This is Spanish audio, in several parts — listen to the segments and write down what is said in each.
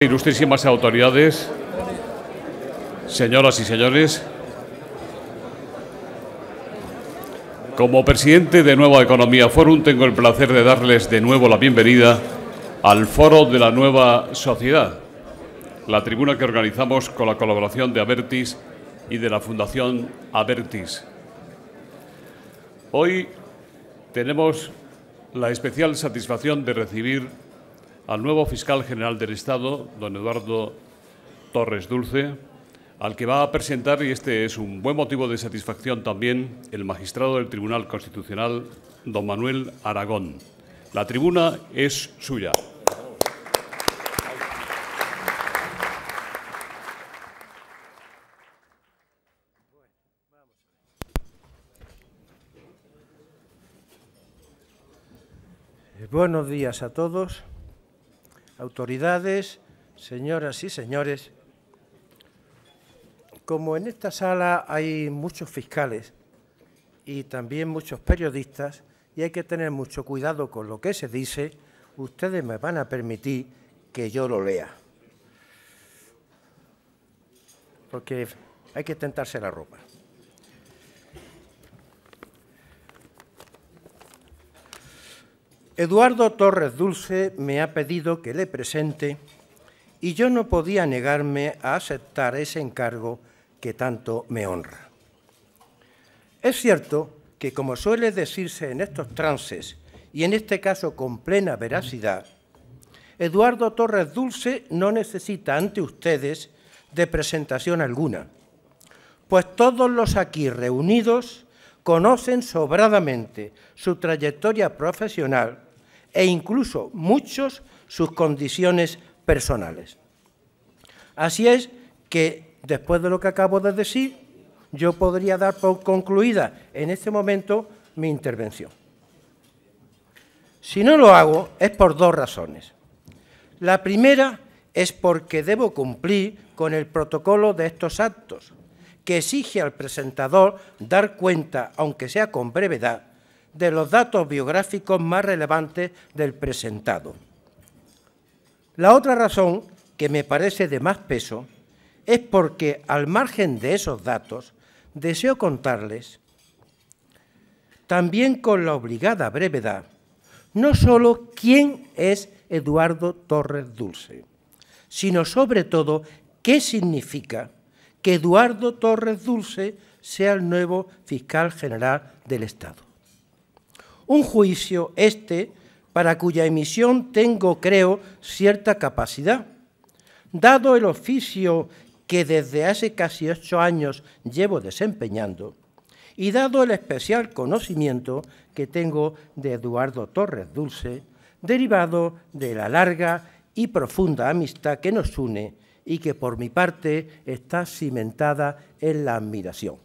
Ilustrísimas autoridades, señoras y señores, como presidente de Nueva Economía Forum tengo el placer de darles de nuevo la bienvenida al Foro de la Nueva Sociedad, la tribuna que organizamos con la colaboración de Avertis y de la Fundación Avertis. Hoy tenemos la especial satisfacción de recibir al nuevo fiscal general del Estado, don Eduardo Torres Dulce, al que va a presentar, y este es un buen motivo de satisfacción también, el magistrado del Tribunal Constitucional, don Manuel Aragón. La tribuna es suya. Buenos días a todos autoridades, señoras y señores, como en esta sala hay muchos fiscales y también muchos periodistas, y hay que tener mucho cuidado con lo que se dice, ustedes me van a permitir que yo lo lea. Porque hay que tentarse la ropa. Eduardo Torres Dulce me ha pedido que le presente y yo no podía negarme a aceptar ese encargo que tanto me honra. Es cierto que, como suele decirse en estos trances, y en este caso con plena veracidad, Eduardo Torres Dulce no necesita ante ustedes de presentación alguna, pues todos los aquí reunidos conocen sobradamente su trayectoria profesional e incluso muchos sus condiciones personales. Así es que, después de lo que acabo de decir, yo podría dar por concluida en este momento mi intervención. Si no lo hago es por dos razones. La primera es porque debo cumplir con el protocolo de estos actos, que exige al presentador dar cuenta, aunque sea con brevedad, de los datos biográficos más relevantes del presentado. La otra razón, que me parece de más peso, es porque al margen de esos datos deseo contarles, también con la obligada brevedad, no solo quién es Eduardo Torres Dulce, sino sobre todo qué significa que Eduardo Torres Dulce sea el nuevo fiscal general del Estado. Un juicio este para cuya emisión tengo, creo, cierta capacidad. Dado el oficio que desde hace casi ocho años llevo desempeñando, y dado el especial conocimiento que tengo de Eduardo Torres Dulce, derivado de la larga y profunda amistad que nos une y que por mi parte está cimentada en la admiración.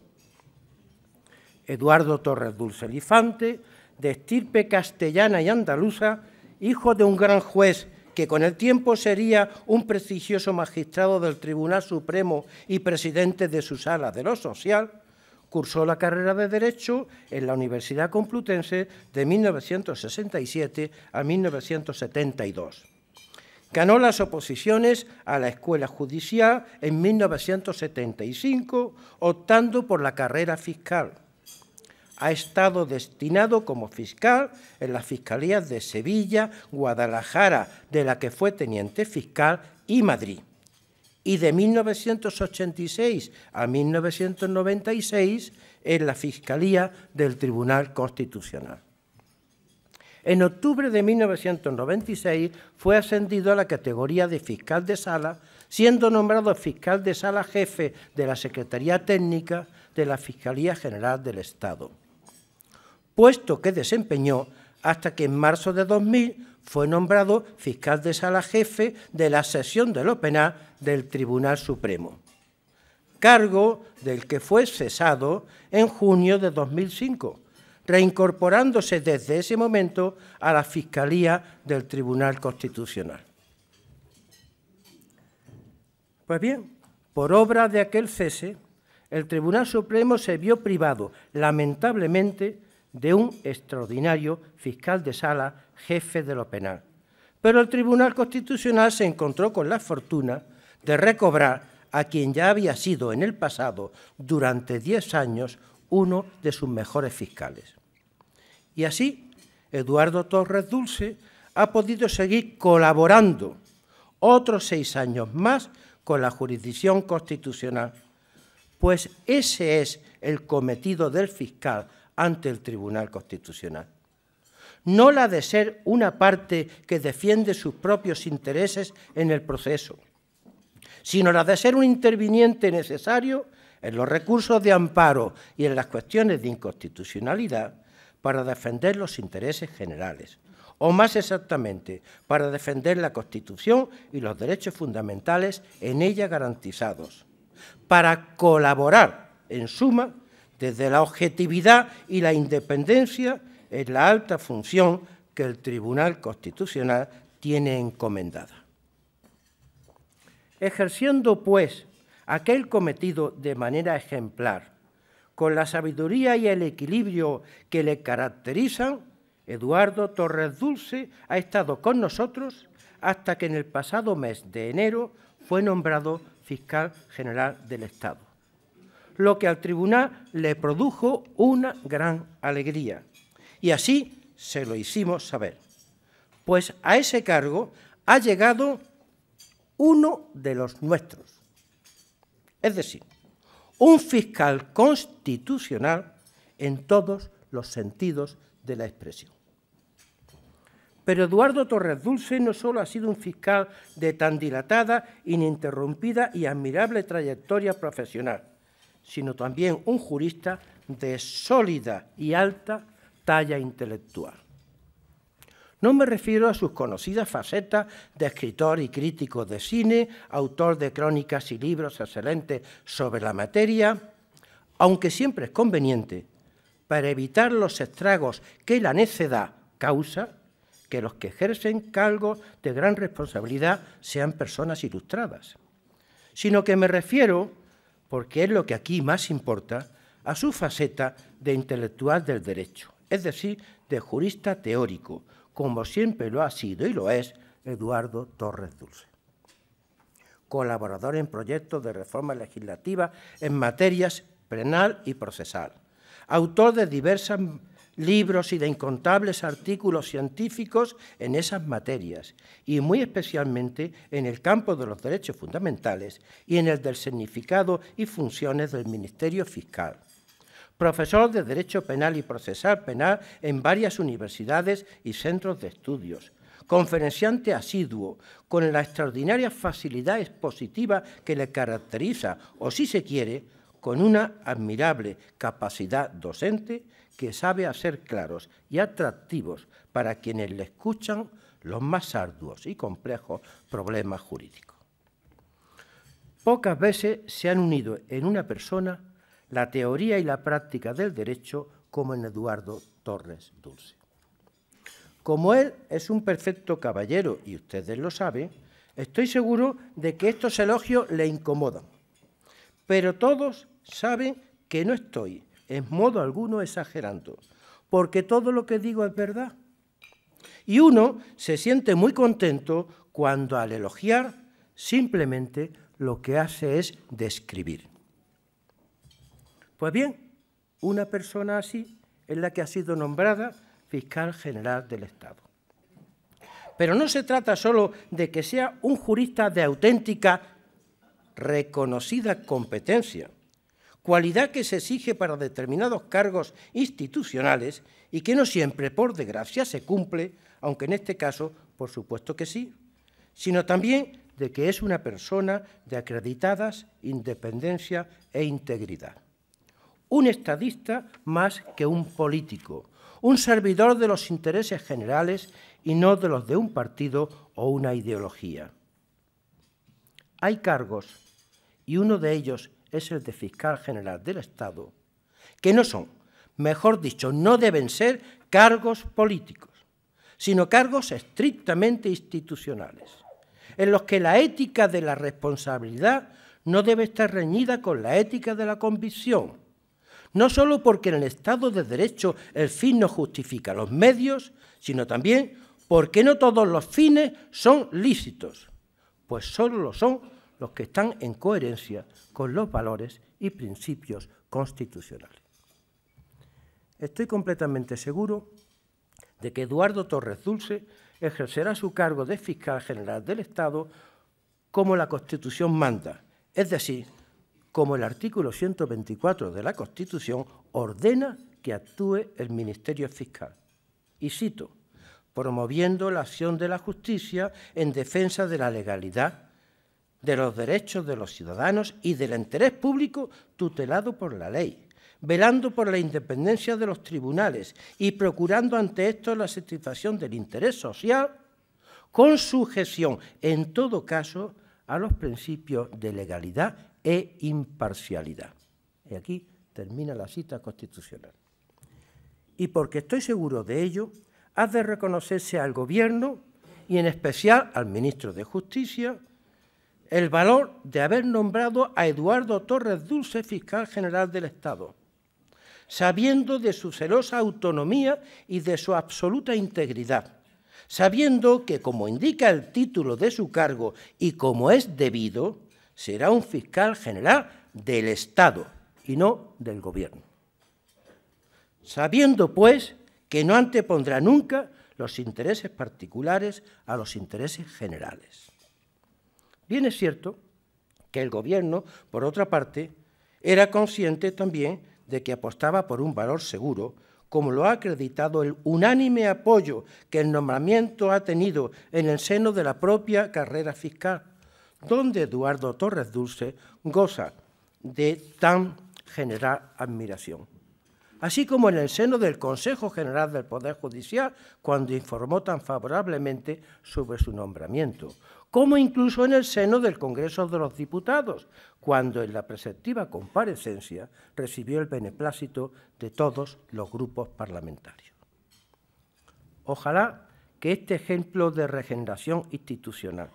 Eduardo Torres Dulce Lifante de estirpe castellana y andaluza, hijo de un gran juez que con el tiempo sería un prestigioso magistrado del Tribunal Supremo y presidente de su sala de lo social, cursó la carrera de Derecho en la Universidad Complutense de 1967 a 1972. Ganó las oposiciones a la Escuela Judicial en 1975, optando por la carrera fiscal ha estado destinado como fiscal en las fiscalías de Sevilla, Guadalajara, de la que fue teniente fiscal, y Madrid. Y de 1986 a 1996 en la Fiscalía del Tribunal Constitucional. En octubre de 1996 fue ascendido a la categoría de fiscal de sala, siendo nombrado fiscal de sala jefe de la Secretaría Técnica de la Fiscalía General del Estado puesto que desempeñó hasta que en marzo de 2000 fue nombrado fiscal de sala jefe de la sesión de lo penal del Tribunal Supremo, cargo del que fue cesado en junio de 2005, reincorporándose desde ese momento a la Fiscalía del Tribunal Constitucional. Pues bien, por obra de aquel cese, el Tribunal Supremo se vio privado, lamentablemente, de un extraordinario fiscal de sala jefe de lo penal, Pero el Tribunal Constitucional se encontró con la fortuna de recobrar a quien ya había sido en el pasado, durante diez años, uno de sus mejores fiscales. Y así, Eduardo Torres Dulce ha podido seguir colaborando otros seis años más con la jurisdicción constitucional, pues ese es el cometido del fiscal ante el Tribunal Constitucional. No la de ser una parte que defiende sus propios intereses en el proceso, sino la de ser un interviniente necesario en los recursos de amparo y en las cuestiones de inconstitucionalidad para defender los intereses generales, o más exactamente, para defender la Constitución y los derechos fundamentales en ella garantizados, para colaborar, en suma, desde la objetividad y la independencia en la alta función que el Tribunal Constitucional tiene encomendada. Ejerciendo, pues, aquel cometido de manera ejemplar, con la sabiduría y el equilibrio que le caracterizan, Eduardo Torres Dulce ha estado con nosotros hasta que en el pasado mes de enero fue nombrado fiscal general del Estado, lo que al tribunal le produjo una gran alegría. Y así se lo hicimos saber, pues a ese cargo ha llegado uno de los nuestros. Es decir, un fiscal constitucional en todos los sentidos de la expresión. Pero Eduardo Torres Dulce no solo ha sido un fiscal de tan dilatada, ininterrumpida y admirable trayectoria profesional, sino también un jurista de sólida y alta talla intelectual. No me refiero a sus conocidas facetas de escritor y crítico de cine, autor de crónicas y libros excelentes sobre la materia, aunque siempre es conveniente, para evitar los estragos que la necedad causa, que los que ejercen cargos de gran responsabilidad sean personas ilustradas, sino que me refiero, porque es lo que aquí más importa, a su faceta de intelectual del derecho, es decir, de jurista teórico, como siempre lo ha sido y lo es Eduardo Torres Dulce. Colaborador en proyectos de reforma legislativa en materias penal y procesal. Autor de diversos libros y de incontables artículos científicos en esas materias, y muy especialmente en el campo de los derechos fundamentales y en el del significado y funciones del Ministerio Fiscal. Profesor de Derecho Penal y Procesal Penal en varias universidades y centros de estudios, conferenciante asiduo, con la extraordinaria facilidad expositiva que le caracteriza, o si se quiere, con una admirable capacidad docente que sabe hacer claros y atractivos para quienes le escuchan los más arduos y complejos problemas jurídicos. Pocas veces se han unido en una persona la teoría y la práctica del derecho como en Eduardo Torres Dulce. Como él es un perfecto caballero, y ustedes lo saben, estoy seguro de que estos elogios le incomodan. Pero todos saben que no estoy en modo alguno exagerando, porque todo lo que digo es verdad. Y uno se siente muy contento cuando al elogiar simplemente lo que hace es describir. Pues bien, una persona así es la que ha sido nombrada fiscal general del Estado. Pero no se trata solo de que sea un jurista de auténtica, reconocida competencia, cualidad que se exige para determinados cargos institucionales y que no siempre, por desgracia, se cumple, aunque en este caso, por supuesto que sí, sino también de que es una persona de acreditadas independencia e integridad un estadista más que un político, un servidor de los intereses generales y no de los de un partido o una ideología. Hay cargos, y uno de ellos es el de fiscal general del Estado, que no son, mejor dicho, no deben ser cargos políticos, sino cargos estrictamente institucionales, en los que la ética de la responsabilidad no debe estar reñida con la ética de la convicción, no solo porque en el Estado de Derecho el fin no justifica los medios, sino también porque no todos los fines son lícitos, pues solo lo son los que están en coherencia con los valores y principios constitucionales. Estoy completamente seguro de que Eduardo Torres Dulce ejercerá su cargo de fiscal general del Estado como la Constitución manda, es decir, como el artículo 124 de la Constitución ordena que actúe el Ministerio Fiscal. Y cito, promoviendo la acción de la justicia en defensa de la legalidad, de los derechos de los ciudadanos y del interés público tutelado por la ley, velando por la independencia de los tribunales y procurando ante esto la satisfacción del interés social, con sujeción, en todo caso, a los principios de legalidad e imparcialidad. Y aquí termina la cita constitucional. Y porque estoy seguro de ello, ha de reconocerse al Gobierno y en especial al Ministro de Justicia el valor de haber nombrado a Eduardo Torres Dulce fiscal general del Estado, sabiendo de su celosa autonomía y de su absoluta integridad, sabiendo que, como indica el título de su cargo y como es debido, será un fiscal general del Estado y no del Gobierno. Sabiendo, pues, que no antepondrá nunca los intereses particulares a los intereses generales. Bien es cierto que el Gobierno, por otra parte, era consciente también de que apostaba por un valor seguro, como lo ha acreditado el unánime apoyo que el nombramiento ha tenido en el seno de la propia carrera fiscal, donde Eduardo Torres Dulce goza de tan general admiración. Así como en el seno del Consejo General del Poder Judicial, cuando informó tan favorablemente sobre su nombramiento, como incluso en el seno del Congreso de los Diputados, cuando en la preceptiva comparecencia recibió el beneplácito de todos los grupos parlamentarios. Ojalá que este ejemplo de regeneración institucional,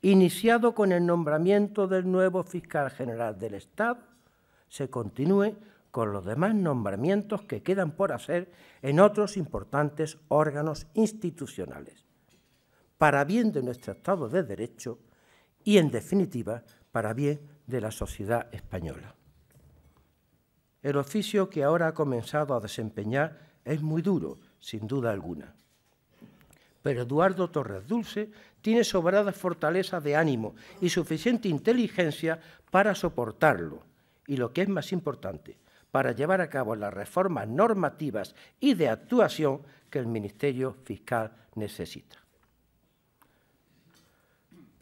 iniciado con el nombramiento del nuevo fiscal general del Estado, se continúe con los demás nombramientos que quedan por hacer en otros importantes órganos institucionales para bien de nuestro Estado de Derecho y, en definitiva, para bien de la sociedad española. El oficio que ahora ha comenzado a desempeñar es muy duro, sin duda alguna. Pero Eduardo Torres Dulce tiene sobrada fortaleza de ánimo y suficiente inteligencia para soportarlo. Y lo que es más importante, para llevar a cabo las reformas normativas y de actuación que el Ministerio Fiscal necesita.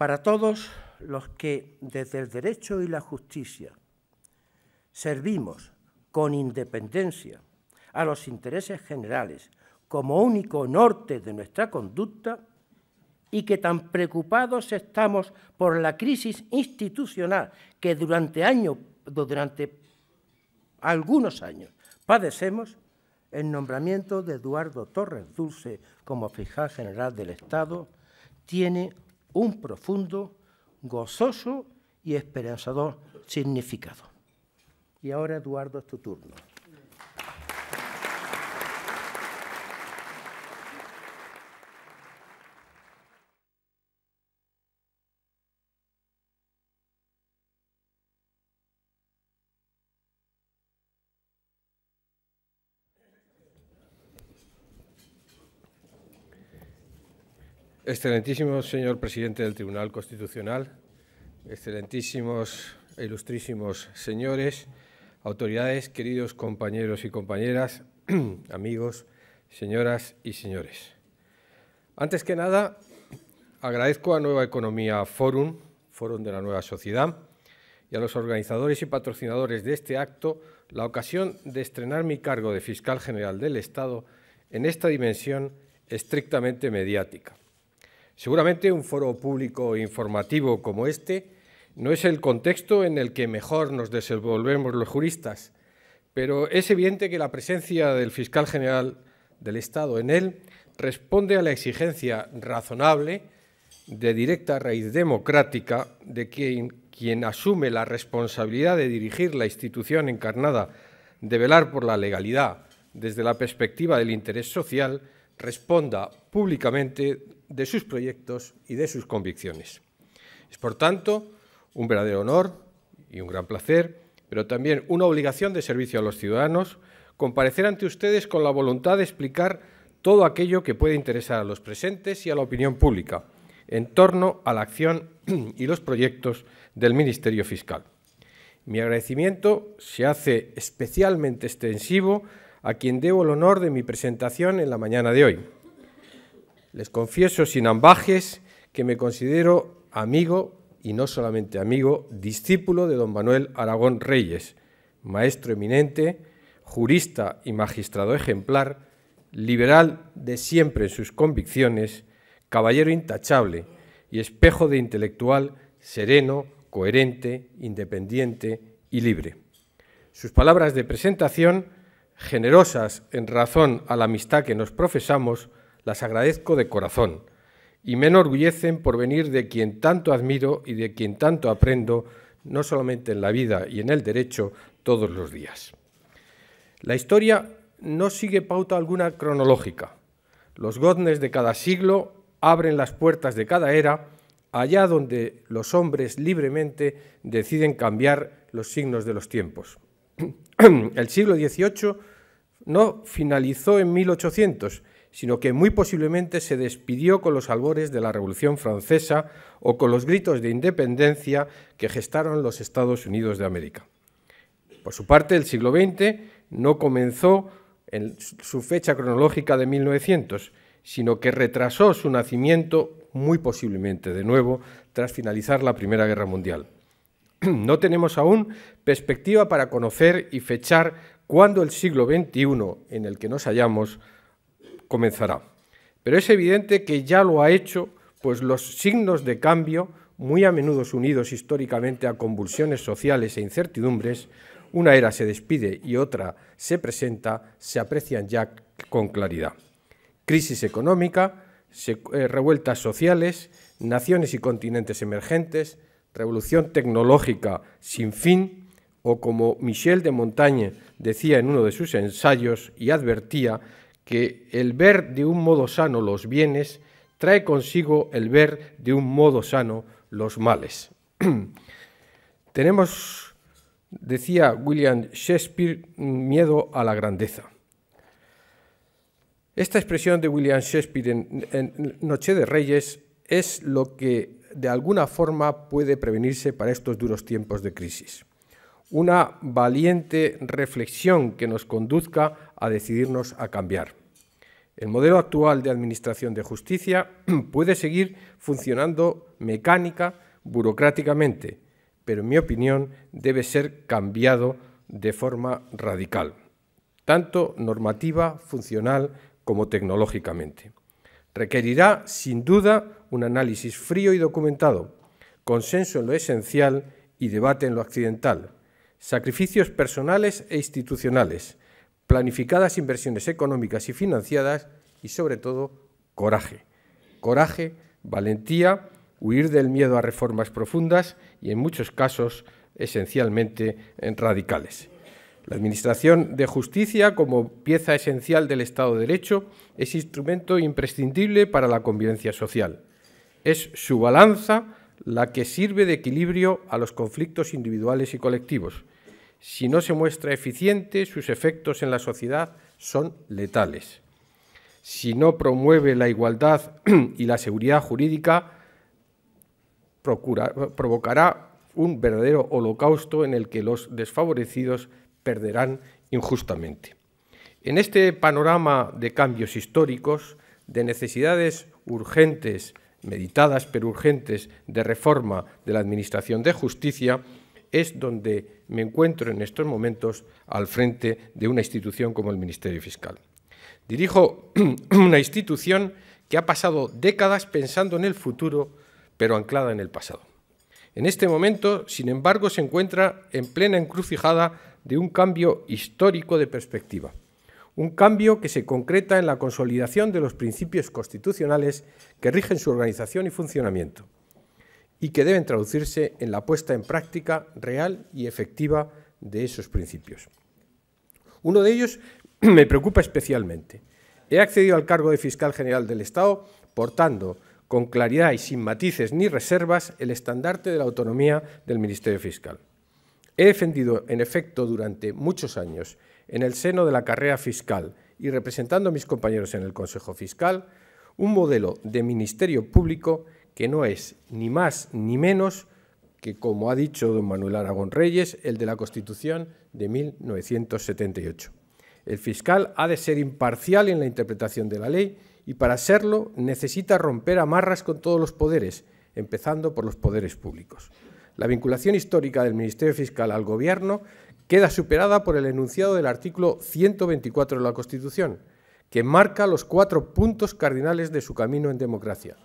Para todos los que desde el derecho y la justicia servimos con independencia a los intereses generales como único norte de nuestra conducta y que tan preocupados estamos por la crisis institucional que durante, años, durante algunos años padecemos, el nombramiento de Eduardo Torres Dulce como fiscal general del Estado tiene un profundo, gozoso y esperanzador significado. Y ahora, Eduardo, es tu turno. Excelentísimo señor presidente del Tribunal Constitucional, excelentísimos e ilustrísimos señores, autoridades, queridos compañeros y compañeras, amigos, señoras y señores. Antes que nada, agradezco a Nueva Economía Forum, Forum de la Nueva Sociedad, y a los organizadores y patrocinadores de este acto la ocasión de estrenar mi cargo de fiscal general del Estado en esta dimensión estrictamente mediática. Seguramente un foro público informativo como este no es el contexto en el que mejor nos desenvolvemos los juristas, pero es evidente que la presencia del fiscal general del Estado en él responde a la exigencia razonable de directa raíz democrática de quien, quien asume la responsabilidad de dirigir la institución encarnada de velar por la legalidad desde la perspectiva del interés social responda públicamente de sus proyectos y de sus convicciones. Es, por tanto, un verdadero honor y un gran placer, pero también una obligación de servicio a los ciudadanos, comparecer ante ustedes con la voluntad de explicar todo aquello que puede interesar a los presentes y a la opinión pública en torno a la acción y los proyectos del Ministerio Fiscal. Mi agradecimiento se hace especialmente extensivo a quien debo el honor de mi presentación en la mañana de hoy. Les confieso sin ambajes que me considero amigo, y no solamente amigo, discípulo de don Manuel Aragón Reyes, maestro eminente, jurista y magistrado ejemplar, liberal de siempre en sus convicciones, caballero intachable y espejo de intelectual sereno, coherente, independiente y libre. Sus palabras de presentación, generosas en razón a la amistad que nos profesamos, las agradezco de corazón y me enorgullecen por venir de quien tanto admiro y de quien tanto aprendo, no solamente en la vida y en el derecho, todos los días. La historia no sigue pauta alguna cronológica. Los godnes de cada siglo abren las puertas de cada era, allá donde los hombres libremente deciden cambiar los signos de los tiempos. El siglo XVIII no finalizó en 1800, sino que muy posiblemente se despidió con los albores de la Revolución Francesa o con los gritos de independencia que gestaron los Estados Unidos de América. Por su parte, el siglo XX no comenzó en su fecha cronológica de 1900, sino que retrasó su nacimiento muy posiblemente de nuevo tras finalizar la Primera Guerra Mundial. No tenemos aún perspectiva para conocer y fechar cuándo el siglo XXI en el que nos hallamos comenzará. Pero es evidente que ya lo ha hecho, pues los signos de cambio, muy a menudo unidos históricamente a convulsiones sociales e incertidumbres, una era se despide y otra se presenta, se aprecian ya con claridad. Crisis económica, eh, revueltas sociales, naciones y continentes emergentes, revolución tecnológica sin fin, o como Michel de Montaigne decía en uno de sus ensayos y advertía que el ver de un modo sano los bienes trae consigo el ver de un modo sano los males. Tenemos Decía William Shakespeare, miedo a la grandeza. Esta expresión de William Shakespeare en, Noche de Reyes es lo que de alguna forma puede prevenirse para estos duros tiempos de crisis. Una valiente reflexión que nos conduzca a decidirnos a cambiar. El modelo actual de administración de justicia puede seguir funcionando mecánica, burocráticamente, pero en mi opinión debe ser cambiado de forma radical, tanto normativa, funcional como tecnológicamente. Requerirá, sin duda, un análisis frío y documentado, consenso en lo esencial y debate en lo accidental, sacrificios personales e institucionales, planificadas inversiones económicas y financiadas y, sobre todo, coraje. Coraje, valentía huir del miedo a reformas profundas y, en muchos casos, esencialmente radicales. La Administración de Justicia, como pieza esencial del Estado de Derecho, es instrumento imprescindible para la convivencia social. Es su balanza la que sirve de equilibrio a los conflictos individuales y colectivos. Si no se muestra eficiente, sus efectos en la sociedad son letales. Si no promueve la igualdad y la seguridad jurídica, provocará un verdadero holocausto en el que los desfavorecidos perderán injustamente. En este panorama de cambios históricos, de necesidades urgentes, meditadas pero urgentes, de reforma de la Administración de Justicia, es donde me encuentro en estos momentos al frente de una institución como el Ministerio Fiscal. Dirijo una institución que ha pasado décadas pensando en el futuro pero anclada en el pasado. En este momento, sin embargo, se encuentra en plena encrucijada de un cambio histórico de perspectiva, un cambio que se concreta en la consolidación de los principios constitucionales que rigen su organización y funcionamiento y que deben traducirse en la puesta en práctica real y efectiva de esos principios. Uno de ellos me preocupa especialmente, He accedido al cargo de fiscal general del Estado portando con claridad y sin matices ni reservas el estandarte de la autonomía del Ministerio Fiscal. He defendido, en efecto, durante muchos años, en el seno de la carrera fiscal y representando a mis compañeros en el Consejo Fiscal, un modelo de ministerio público que no es ni más ni menos que, como ha dicho don Manuel Aragón Reyes, el de la Constitución de 1978. El fiscal ha de ser imparcial en la interpretación de la ley y para serlo necesita romper amarras con todos los poderes, empezando por los poderes públicos. La vinculación histórica del Ministerio Fiscal al Gobierno queda superada por el enunciado del artículo 124 de la Constitución, que marca los cuatro puntos cardinales de su camino en democracia.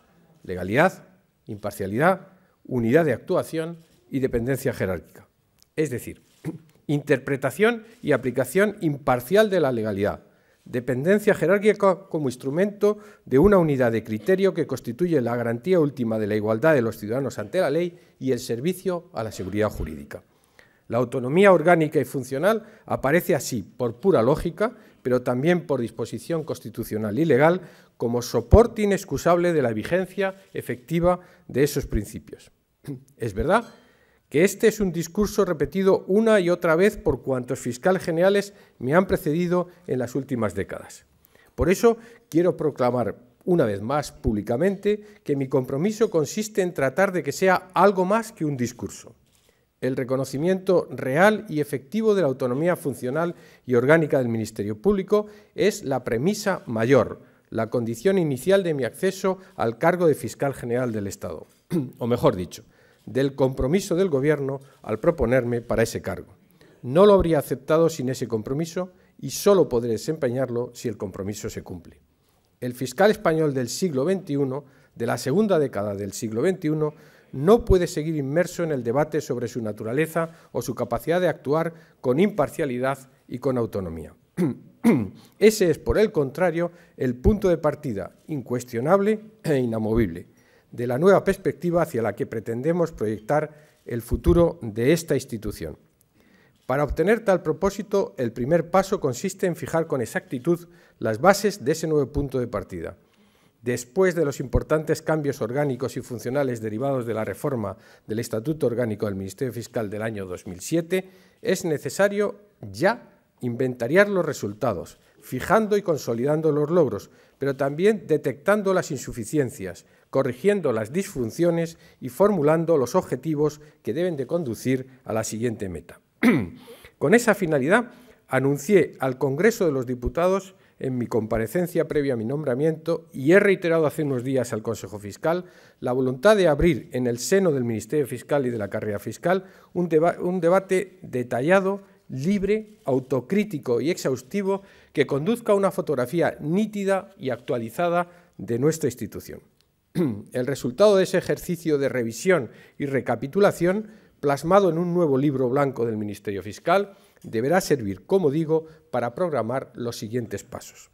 Legalidad, imparcialidad, unidad de actuación y dependencia jerárquica. Es decir, interpretación y aplicación imparcial de la legalidad, dependencia jerárquica como instrumento de una unidad de criterio que constituye la garantía última de la igualdad de los ciudadanos ante la ley y el servicio a la seguridad jurídica. La autonomía orgánica y funcional aparece así por pura lógica, pero también por disposición constitucional y legal, como soporte inexcusable de la vigencia efectiva de esos principios. Es verdad que este es un discurso repetido una y otra vez por cuantos fiscales generales me han precedido en las últimas décadas. Por eso quiero proclamar una vez más públicamente que mi compromiso consiste en tratar de que sea algo más que un discurso. El reconocimiento real y efectivo de la autonomía funcional y orgánica del Ministerio Público es la premisa mayor, la condición inicial de mi acceso al cargo de fiscal general del Estado. o mejor dicho, del compromiso del Gobierno al proponerme para ese cargo. No lo habría aceptado sin ese compromiso y solo podré desempeñarlo si el compromiso se cumple. El fiscal español del siglo XXI, de la segunda década del siglo XXI, no puede seguir inmerso en el debate sobre su naturaleza o su capacidad de actuar con imparcialidad y con autonomía. Ese es, por el contrario, el punto de partida incuestionable e inamovible de la nueva perspectiva hacia la que pretendemos proyectar el futuro de esta institución. Para obtener tal propósito, el primer paso consiste en fijar con exactitud las bases de ese nuevo punto de partida. Después de los importantes cambios orgánicos y funcionales derivados de la reforma del Estatuto Orgánico del Ministerio Fiscal del año 2007, es necesario ya inventariar los resultados, fijando y consolidando los logros, pero también detectando las insuficiencias, corrigiendo las disfunciones y formulando los objetivos que deben de conducir a la siguiente meta. Con esa finalidad, anuncié al Congreso de los Diputados en mi comparecencia previa a mi nombramiento y he reiterado hace unos días al Consejo Fiscal la voluntad de abrir en el seno del Ministerio Fiscal y de la carrera fiscal un, debate detallado, libre, autocrítico y exhaustivo que conduzca a una fotografía nítida y actualizada de nuestra institución. El resultado de ese ejercicio de revisión y recapitulación, plasmado en un nuevo libro blanco del Ministerio Fiscal, deberá servir, como digo, para programar los siguientes pasos.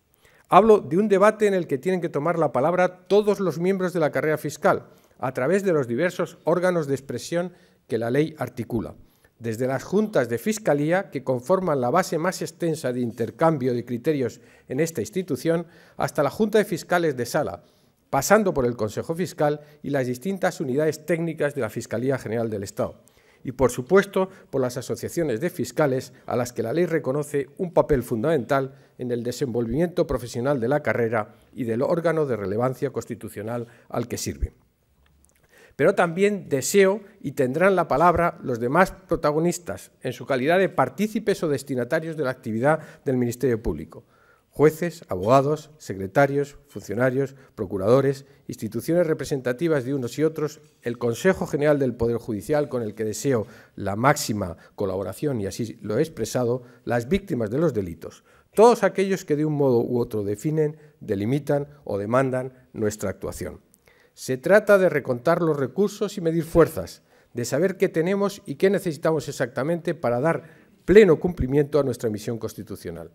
Hablo de un debate en el que tienen que tomar la palabra todos los miembros de la carrera fiscal, a través de los diversos órganos de expresión que la ley articula, desde las juntas de fiscalía, que conforman la base más extensa de intercambio de criterios en esta institución, hasta la Junta de Fiscales de Sala, pasando por el Consejo Fiscal y las distintas unidades técnicas de la Fiscalía General del Estado. Y, por supuesto, por las asociaciones de fiscales a las que la ley reconoce un papel fundamental en el desenvolvimiento profesional de la carrera y del órgano de relevancia constitucional al que sirve. Pero también deseo y tendrán la palabra los demás protagonistas en su calidad de partícipes o destinatarios de la actividad del Ministerio Público, jueces, abogados, secretarios, funcionarios, procuradores, instituciones representativas de unos y otros, el Consejo General del Poder Judicial, con el que deseo la máxima colaboración y así lo he expresado, las víctimas de los delitos, todos aquellos que de un modo u otro definen, delimitan o demandan nuestra actuación. Se trata de recontar los recursos y medir fuerzas, de saber qué tenemos y qué necesitamos exactamente para dar pleno cumplimiento a nuestra misión constitucional.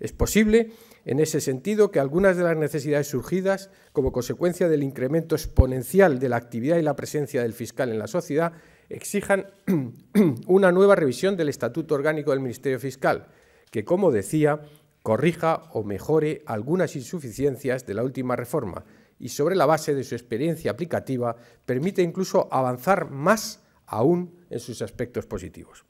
Es posible, en ese sentido, que algunas de las necesidades surgidas como consecuencia del incremento exponencial de la actividad y la presencia del fiscal en la sociedad exijan una nueva revisión del Estatuto Orgánico del Ministerio Fiscal, que, como decía, corrija o mejore algunas insuficiencias de la última reforma y sobre la base de su experiencia aplicativa permite incluso avanzar más aún en sus aspectos positivos.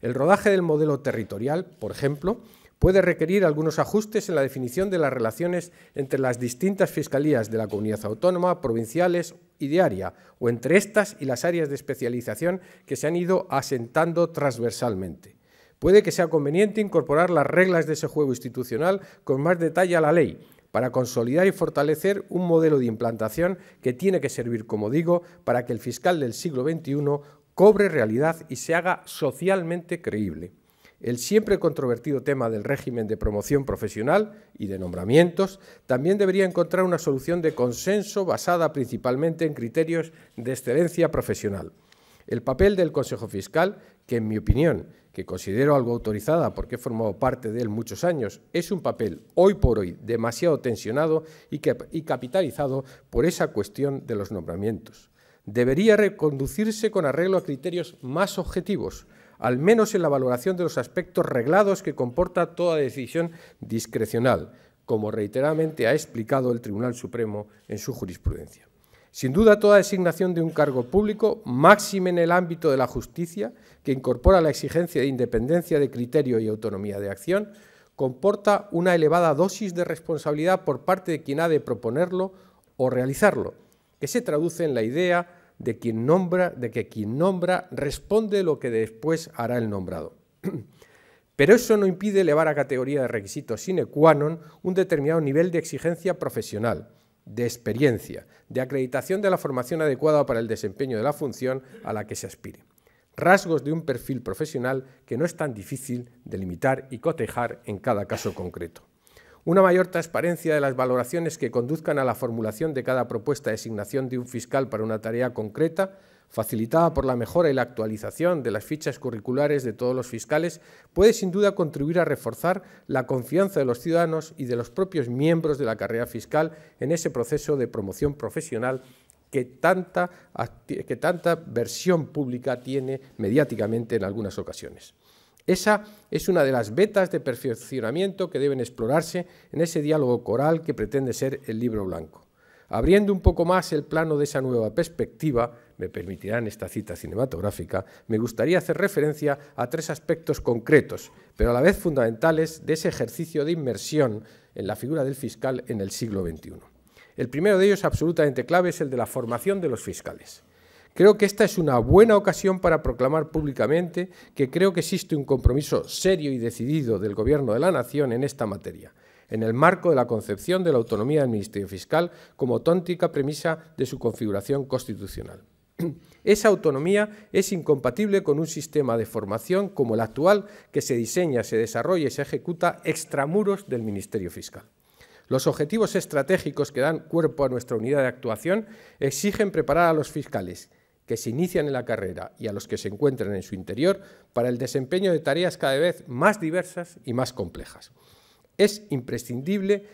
El rodaje del modelo territorial, por ejemplo, puede requerir algunos ajustes en la definición de las relaciones entre las distintas fiscalías de la comunidad autónoma, provinciales y diaria, o entre estas y las áreas de especialización que se han ido asentando transversalmente. Puede que sea conveniente incorporar las reglas de ese juego institucional con más detalle a la ley, para consolidar y fortalecer un modelo de implantación que tiene que servir, como digo, para que el fiscal del siglo XXI cobre realidad y se haga socialmente creíble el siempre controvertido tema del régimen de promoción profesional y de nombramientos también debería encontrar una solución de consenso basada principalmente en criterios de excelencia profesional. El papel del Consejo Fiscal, que en mi opinión, que considero algo autorizada porque he formado parte de él muchos años, es un papel hoy por hoy demasiado tensionado y, y capitalizado por esa cuestión de los nombramientos. Debería reconducirse con arreglo a criterios más objetivos, al menos en la valoración de los aspectos reglados que comporta toda decisión discrecional, como reiteradamente ha explicado el Tribunal Supremo en su jurisprudencia. Sin duda, toda designación de un cargo público, máxime en el ámbito de la justicia, que incorpora la exigencia de independencia de criterio y autonomía de acción, comporta una elevada dosis de responsabilidad por parte de quien ha de proponerlo o realizarlo, que se traduce en la idea de quien nombra, de que quien nombra responde lo que después hará el nombrado. Pero eso no impide elevar a categoría de requisito sine qua non un determinado nivel de exigencia profesional, de experiencia, de acreditación de la formación adecuada para el desempeño de la función a la que se aspire. Rasgos de un perfil profesional que no es tan difícil de limitar y cotejar en cada caso concreto una mayor transparencia de las valoraciones que conduzcan a la formulación de cada propuesta de asignación de un fiscal para una tarea concreta, facilitada por la mejora y la actualización de las fichas curriculares de todos los fiscales, puede sin duda contribuir a reforzar la confianza de los ciudadanos y de los propios miembros de la carrera fiscal en ese proceso de promoción profesional que tanta, que tanta versión pública tiene mediáticamente en algunas ocasiones. Esa es una de las vetas de perfeccionamiento que deben explorarse en ese diálogo coral que pretende ser el libro blanco. Abriendo un poco más el plano de esa nueva perspectiva, me permitirán esta cita cinematográfica, me gustaría hacer referencia a tres aspectos concretos, pero a la vez fundamentales, de ese ejercicio de inmersión en la figura del fiscal en el siglo XXI. El primero de ellos, absolutamente clave, es el de la formación de los fiscales. Creo que esta es una buena ocasión para proclamar públicamente que creo que existe un compromiso serio y decidido del Gobierno de la Nación en esta materia, en el marco de la concepción de la autonomía del Ministerio Fiscal como tóntica premisa de su configuración constitucional. Esa autonomía es incompatible con un sistema de formación como el actual que se diseña, se desarrolla y se ejecuta extramuros del Ministerio Fiscal. Los objetivos estratégicos que dan cuerpo a nuestra unidad de actuación exigen preparar a los fiscales que se inician en la carrera y a los que se encuentran en su interior para el desempeño de tareas cada vez más diversas y más complejas. Es imprescindible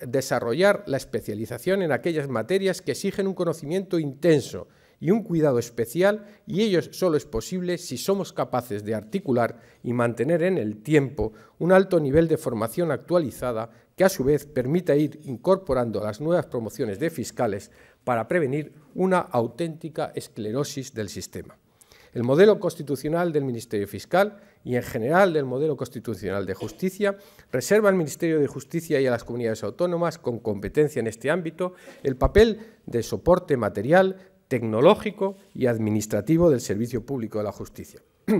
desarrollar la especialización en aquellas materias que exigen un conocimiento intenso y un cuidado especial, y ello solo es posible si somos capaces de articular y mantener en el tiempo un alto nivel de formación actualizada que a su vez permita ir incorporando las nuevas promociones de fiscales para prevenir una auténtica esclerosis del sistema. El modelo constitucional del Ministerio Fiscal y en general del modelo constitucional de justicia reserva al Ministerio de Justicia y a las comunidades autónomas con competencia en este ámbito el papel de soporte material, tecnológico y administrativo del servicio público de la justicia.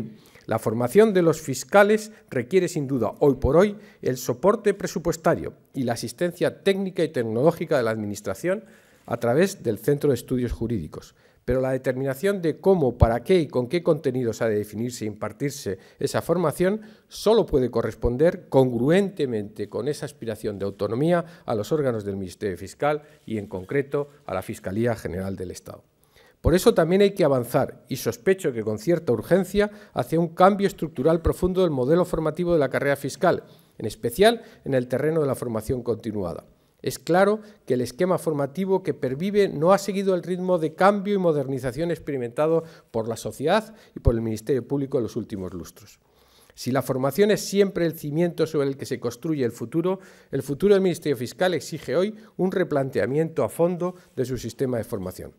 La formación de los fiscales requiere sin duda hoy por hoy el soporte presupuestario y la asistencia técnica y tecnológica de la Administración a través del Centro de Estudios Jurídicos. Pero la determinación de cómo, para qué y con qué contenidos ha de definirse e impartirse esa formación solo puede corresponder congruentemente con esa aspiración de autonomía a los órganos del Ministerio Fiscal y, en concreto, a la Fiscalía General del Estado. Por eso también hay que avanzar, y sospecho que con cierta urgencia, hacia un cambio estructural profundo del modelo formativo de la carrera fiscal, en especial en el terreno de la formación continuada. Es claro que el esquema formativo que pervive no ha seguido el ritmo de cambio y modernización experimentado por la sociedad y por el Ministerio Público en los últimos lustros. Si la formación es siempre el cimiento sobre el que se construye el futuro, el futuro del Ministerio Fiscal exige hoy un replanteamiento a fondo de su sistema de formación.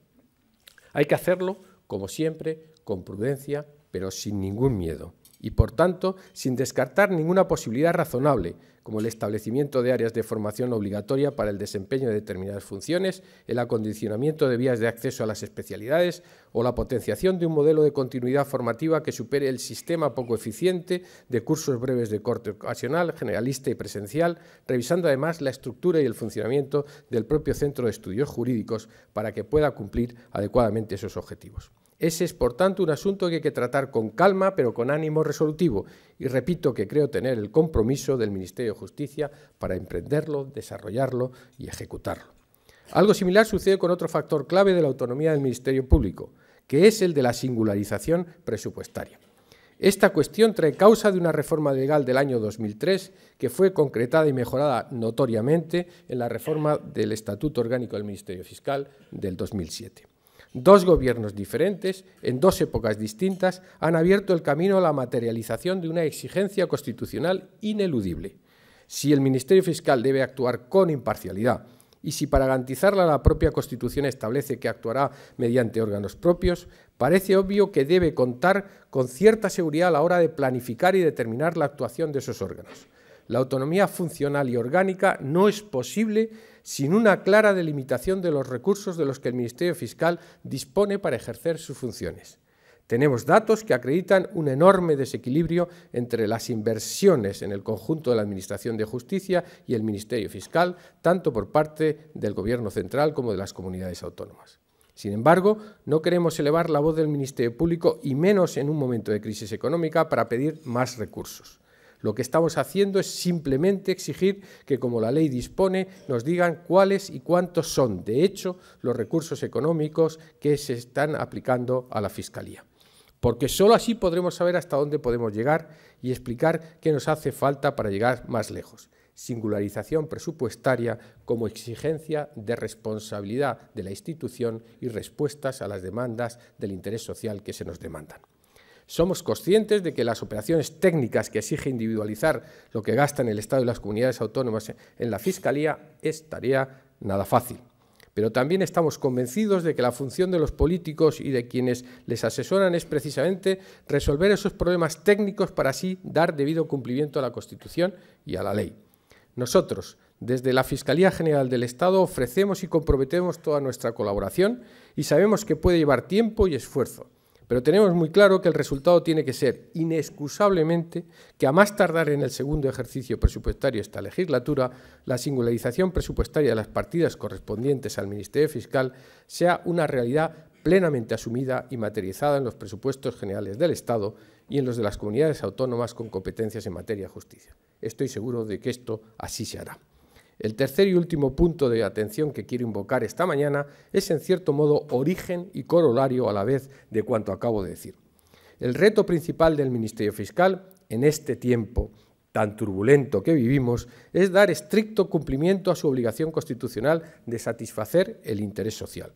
Hay que hacerlo, como siempre, con prudencia, pero sin ningún miedo y, por tanto, sin descartar ninguna posibilidad razonable, como el establecimiento de áreas de formación obligatoria para el desempeño de determinadas funciones, el acondicionamiento de vías de acceso a las especialidades o la potenciación de un modelo de continuidad formativa que supere el sistema poco eficiente de cursos breves de corte ocasional, generalista y presencial, revisando además la estructura y el funcionamiento del propio Centro de Estudios Jurídicos para que pueda cumplir adecuadamente esos objetivos. Ese es, por tanto, un asunto que hay que tratar con calma, pero con ánimo resolutivo. Y repito que creo tener el compromiso del Ministerio de Justicia para emprenderlo, desarrollarlo y ejecutarlo. Algo similar sucede con otro factor clave de la autonomía del Ministerio Público, que es el de la singularización presupuestaria. Esta cuestión trae causa de una reforma legal del año 2003 que fue concretada y mejorada notoriamente en la reforma del Estatuto Orgánico del Ministerio Fiscal del 2007. Dos gobiernos diferentes, en dos épocas distintas, han abierto el camino a la materialización de una exigencia constitucional ineludible. Si el Ministerio Fiscal debe actuar con imparcialidad y si para garantizarla la propia Constitución establece que actuará mediante órganos propios, parece obvio que debe contar con cierta seguridad a la hora de planificar y determinar la actuación de esos órganos. La autonomía funcional y orgánica no es posible sin una clara delimitación de los recursos de los que el Ministerio Fiscal dispone para ejercer sus funciones. Tenemos datos que acreditan un enorme desequilibrio entre las inversiones en el conjunto de la Administración de Justicia y el Ministerio Fiscal, tanto por parte del Gobierno central como de las comunidades autónomas. Sin embargo, no queremos elevar la voz del Ministerio Público y menos en un momento de crisis económica para pedir más recursos. Lo que estamos haciendo es simplemente exigir que, como la ley dispone, nos digan cuáles y cuántos son, de hecho, los recursos económicos que se están aplicando a la Fiscalía. Porque sólo así podremos saber hasta dónde podemos llegar y explicar qué nos hace falta para llegar más lejos. Singularización presupuestaria como exigencia de responsabilidad de la institución y respuestas a las demandas del interés social que se nos demandan. Somos conscientes de que las operaciones técnicas que exige individualizar lo que gastan el Estado y las comunidades autónomas en la Fiscalía es tarea nada fácil. Pero también estamos convencidos de que la función de los políticos y de quienes les asesoran es precisamente resolver esos problemas técnicos para así dar debido cumplimiento a la Constitución y a la ley. Nosotros, desde la Fiscalía General del Estado, ofrecemos y comprometemos toda nuestra colaboración y sabemos que puede llevar tiempo y esfuerzo pero tenemos muy claro que el resultado tiene que ser inexcusablemente que a más tardar en el segundo ejercicio presupuestario esta legislatura, la singularización presupuestaria de las partidas correspondientes al Ministerio Fiscal sea una realidad plenamente asumida y materializada en los presupuestos generales del Estado y en los de las comunidades autónomas con competencias en materia de justicia. Estoy seguro de que esto así se hará. El tercer y último punto de atención que quiero invocar esta mañana es, en cierto modo, origen y corolario a la vez de cuanto acabo de decir. El reto principal del Ministerio Fiscal en este tiempo tan turbulento que vivimos es dar estricto cumplimiento a su obligación constitucional de satisfacer el interés social.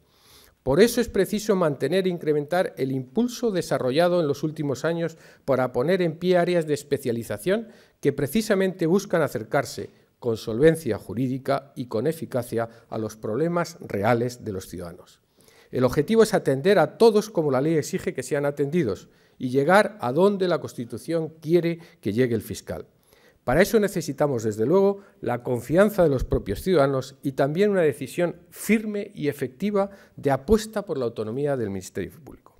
Por eso es preciso mantener e incrementar el impulso desarrollado en los últimos años para poner en pie áreas de especialización que precisamente buscan acercarse con solvencia jurídica y con eficacia a los problemas reales de los ciudadanos. El objetivo es atender a todos como la ley exige que sean atendidos y llegar a donde la Constitución quiere que llegue el fiscal. Para eso necesitamos, desde luego, la confianza de los propios ciudadanos y también una decisión firme y efectiva de apuesta por la autonomía del Ministerio Público.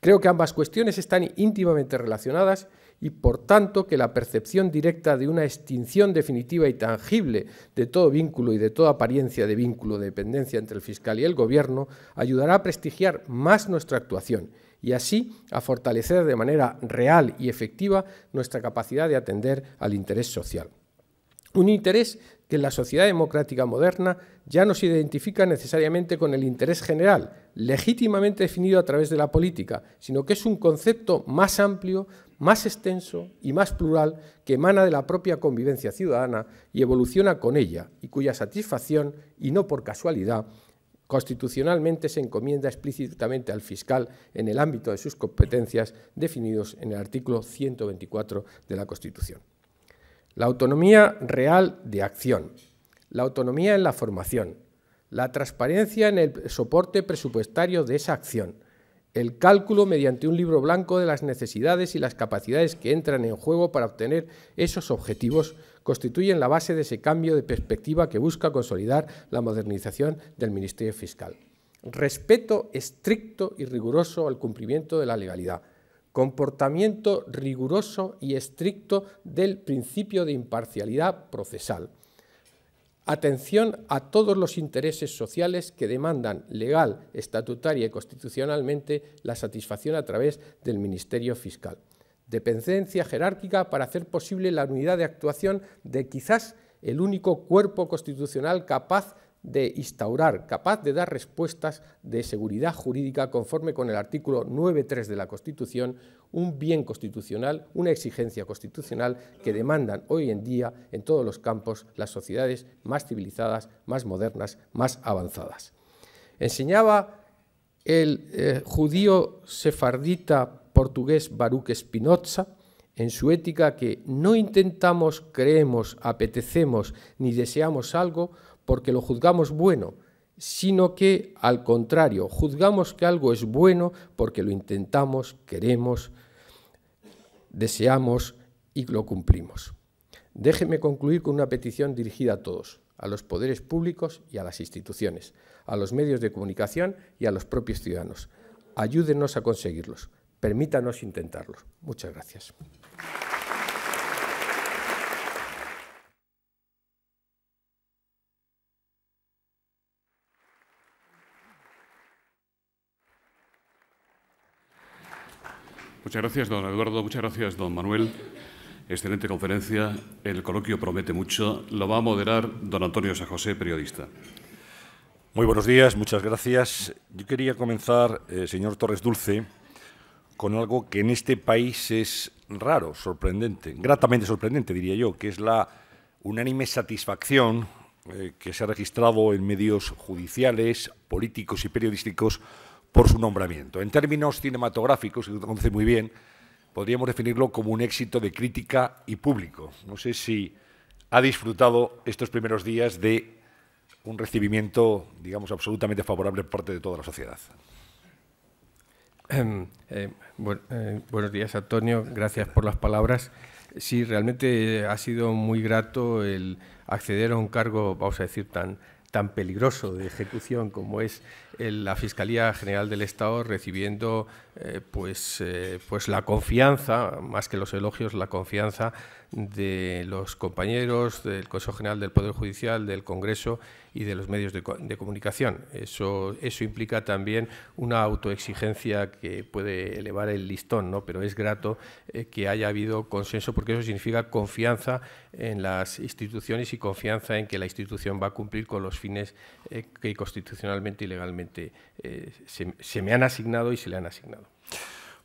Creo que ambas cuestiones están íntimamente relacionadas y por tanto que la percepción directa de una extinción definitiva y tangible de todo vínculo y de toda apariencia de vínculo de dependencia entre el fiscal y el gobierno ayudará a prestigiar más nuestra actuación y así a fortalecer de manera real y efectiva nuestra capacidad de atender al interés social. Un interés que en la sociedad democrática moderna ya no se identifica necesariamente con el interés general, legítimamente definido a través de la política, sino que es un concepto más amplio, más extenso y más plural que emana de la propia convivencia ciudadana y evoluciona con ella, y cuya satisfacción, y no por casualidad, Constitucionalmente se encomienda explícitamente al fiscal en el ámbito de sus competencias definidos en el artículo 124 de la Constitución. La autonomía real de acción, la autonomía en la formación, la transparencia en el soporte presupuestario de esa acción, el cálculo mediante un libro blanco de las necesidades y las capacidades que entran en juego para obtener esos objetivos constituyen la base de ese cambio de perspectiva que busca consolidar la modernización del Ministerio Fiscal. Respeto estricto y riguroso al cumplimiento de la legalidad. Comportamiento riguroso y estricto del principio de imparcialidad procesal. Atención a todos los intereses sociales que demandan legal, estatutaria y constitucionalmente la satisfacción a través del Ministerio Fiscal. Dependencia jerárquica para hacer posible la unidad de actuación de quizás el único cuerpo constitucional capaz de instaurar, capaz de dar respuestas de seguridad jurídica conforme con el artículo 9.3 de la Constitución, un bien constitucional, una exigencia constitucional que demandan hoy en día en todos los campos las sociedades más civilizadas, más modernas, más avanzadas. Enseñaba el eh, judío sefardita portugués Baruch Spinoza, en su ética que no intentamos, creemos, apetecemos ni deseamos algo porque lo juzgamos bueno, sino que al contrario, juzgamos que algo es bueno porque lo intentamos, queremos, deseamos y lo cumplimos. Déjeme concluir con una petición dirigida a todos, a los poderes públicos y a las instituciones, a los medios de comunicación y a los propios ciudadanos. Ayúdenos a conseguirlos. Permítanos intentarlo. Muchas gracias. Muchas gracias, don Eduardo. Muchas gracias, don Manuel. Excelente conferencia. El coloquio promete mucho. Lo va a moderar don Antonio San José, periodista. Muy buenos días, muchas gracias. Yo quería comenzar, eh, señor Torres Dulce, con algo que en este país es raro, sorprendente, gratamente sorprendente, diría yo, que es la unánime satisfacción eh, que se ha registrado en medios judiciales, políticos y periodísticos por su nombramiento. En términos cinematográficos, que conoce muy bien, podríamos definirlo como un éxito de crítica y público. No sé si ha disfrutado estos primeros días de un recibimiento, digamos, absolutamente favorable por parte de toda la sociedad. Em, eh, eh, buenos días, Antonio. Gracias por las palabras. Sí, realmente ha sido muy grato el acceder a un cargo, vamos a decir, tan, tan peligroso de ejecución como es la Fiscalía General del Estado recibiendo eh, pues, pues la confianza, más que los elogios, la confianza de los compañeros del Consejo General del Poder Judicial, del Congreso y de los medios de, comunicación. Eso, eso implica también una autoexigencia que puede elevar el listón, ¿no? pero es grato eh, que haya habido consenso porque eso significa confianza en las instituciones y confianza en que la institución va a cumplir con los fines eh, que constitucionalmente y legalmente eh, se me han asignado y se le han asignado.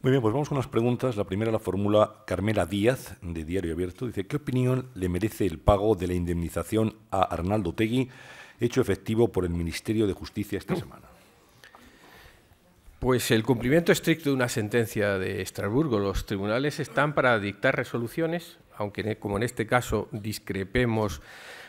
Muy bien, pues vamos con unas preguntas. La primera la formula Carmela Díaz, de Diario Abierto. Dice, ¿qué opinión le merece el pago de la indemnización a Arnaldo Tegui, hecho efectivo por el Ministerio de Justicia esta semana? Pues el cumplimiento estricto de una sentencia de Estrasburgo. Los tribunales están para dictar resoluciones, aunque como en este caso discrepemos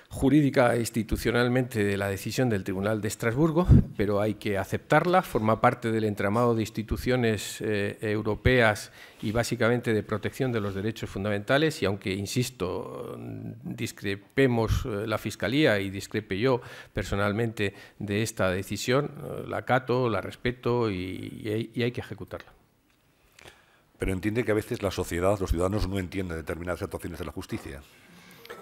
jurídica e institucionalmente de la decisión del Tribunal de Estrasburgo, pero hay que aceptarla, forma parte del entramado de instituciones eh, europeas y básicamente de protección de los derechos fundamentales y aunque, insisto, discrepemos eh, la Fiscalía y discrepe yo personalmente de esta decisión, eh, la cato, la respeto y, y hay que ejecutarla. Pero entiende que a veces la sociedad, los ciudadanos no entienden determinadas actuaciones de la justicia.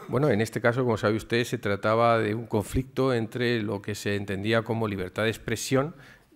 Bueno, en este caso, como sabe usted, se trataba de un conflicto entre lo que se entendía como libertad de expresión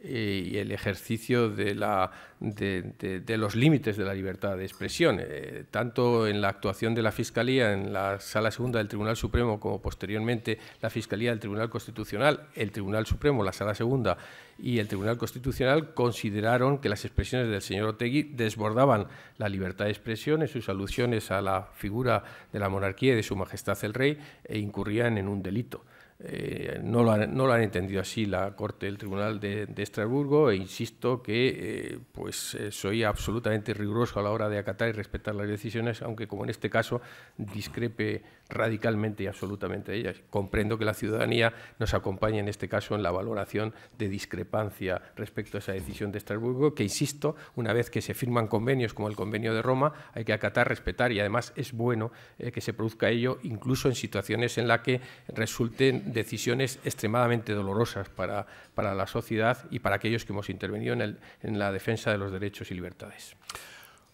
y el ejercicio de, la, de, los límites de la libertad de expresión, eh, tanto en la actuación de la Fiscalía en la Sala Segunda del Tribunal Supremo como posteriormente la Fiscalía del Tribunal Constitucional, el Tribunal Supremo, la Sala Segunda y el Tribunal Constitucional consideraron que las expresiones del señor Otegui desbordaban la libertad de expresión en sus alusiones a la figura de la monarquía y de su majestad el rey e incurrían en un delito. Eh, no, lo han, no, lo han, entendido así la Corte del Tribunal de, Estrasburgo e insisto que eh, pues, eh, soy absolutamente riguroso a la hora de acatar y respetar las decisiones, aunque como en este caso discrepe radicalmente y absolutamente ellas. Comprendo que la ciudadanía nos acompañe en este caso en la valoración de discrepancia respecto a esa decisión de Estrasburgo, que insisto, una vez que se firman convenios como el convenio de Roma, hay que acatar, respetar y además es bueno que se produzca ello incluso en situaciones en las que resulten decisiones extremadamente dolorosas para, para, la sociedad y para aquellos que hemos intervenido en, el, en la defensa de los derechos y libertades.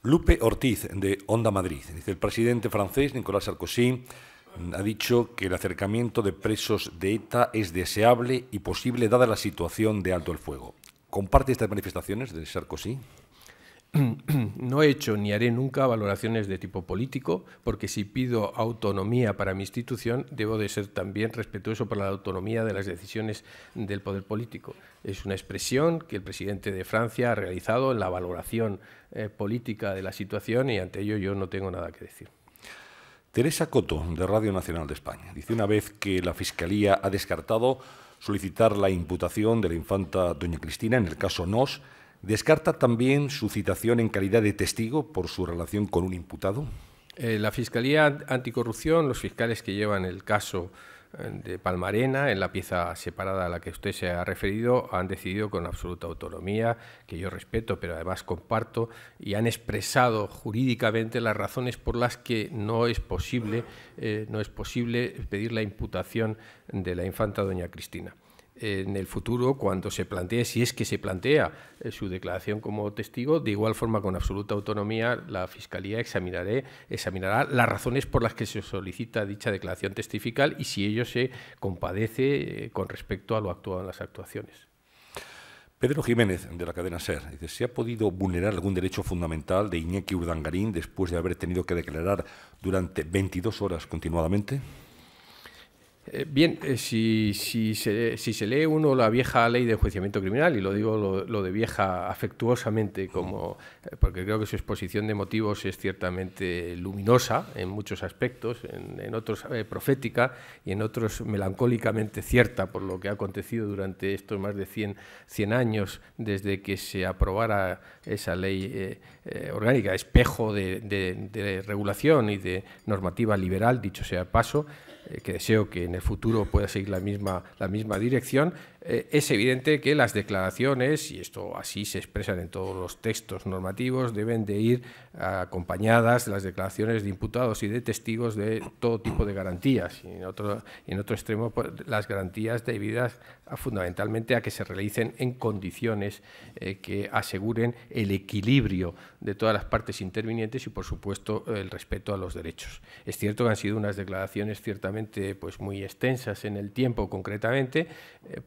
Lupe Ortiz, de Onda Madrid. Dice el presidente francés, Nicolás Sarkozy, ha dicho que el acercamiento de presos de ETA es deseable y posible dada la situación de alto el fuego. ¿Comparte estas manifestaciones de Sarkozy? no he hecho ni haré nunca valoraciones de tipo político, porque si pido autonomía para mi institución, debo de ser también respetuoso por la autonomía de las decisiones del poder político. Es una expresión que el presidente de Francia ha realizado en la valoración eh, política de la situación y ante ello yo no tengo nada que decir. Teresa Coto, de Radio Nacional de España, dice una vez que la Fiscalía ha descartado solicitar la imputación de la infanta doña Cristina en el caso NOS, ¿Descarta también su citación en calidad de testigo por su relación con un imputado? Eh, la Fiscalía Anticorrupción, los fiscales que llevan el caso eh, de Palmarena, en la pieza separada a la que usted se ha referido, han decidido con absoluta autonomía, que yo respeto, pero además comparto, y han expresado jurídicamente las razones por las que no es posible, eh, no es posible pedir la imputación de la infanta doña Cristina en el futuro, cuando se plantee, si es que se plantea eh, su declaración como testigo, de igual forma, con absoluta autonomía, la Fiscalía examinará las razones por las que se solicita dicha declaración testifical y si ello se compadece eh, con respecto a lo actuado en las actuaciones. Pedro Jiménez, de la cadena SER, dice, ¿se ha podido vulnerar algún derecho fundamental de Iñaki Urdangarín después de haber tenido que declarar durante 22 horas continuadamente? Eh, bien, eh, si, si, se, si, se, lee uno la vieja ley de enjuiciamiento criminal, y lo digo lo, de vieja afectuosamente, como, eh, porque creo que su exposición de motivos es ciertamente luminosa en muchos aspectos, en, otros profética y en otros melancólicamente cierta por lo que ha acontecido durante estos más de 100, 100 años desde que se aprobara esa ley orgánica, espejo de, de regulación y de normativa liberal, dicho sea paso, que deseo que en el futuro pueda seguir la misma, la misma dirección, eh, es evidente que las declaraciones, y esto así se expresan en todos los textos normativos, deben de ir acompañadas de las declaraciones de imputados y de testigos de todo tipo de garantías. Y en otro, en otro extremo, pues, las garantías debidas fundamentalmente a que se realicen en condiciones eh, que aseguren el equilibrio de todas las partes intervinientes y, por supuesto, el respeto a los derechos. Es cierto que han sido unas declaraciones ciertamente pues, muy extensas en el tiempo concretamente, eh,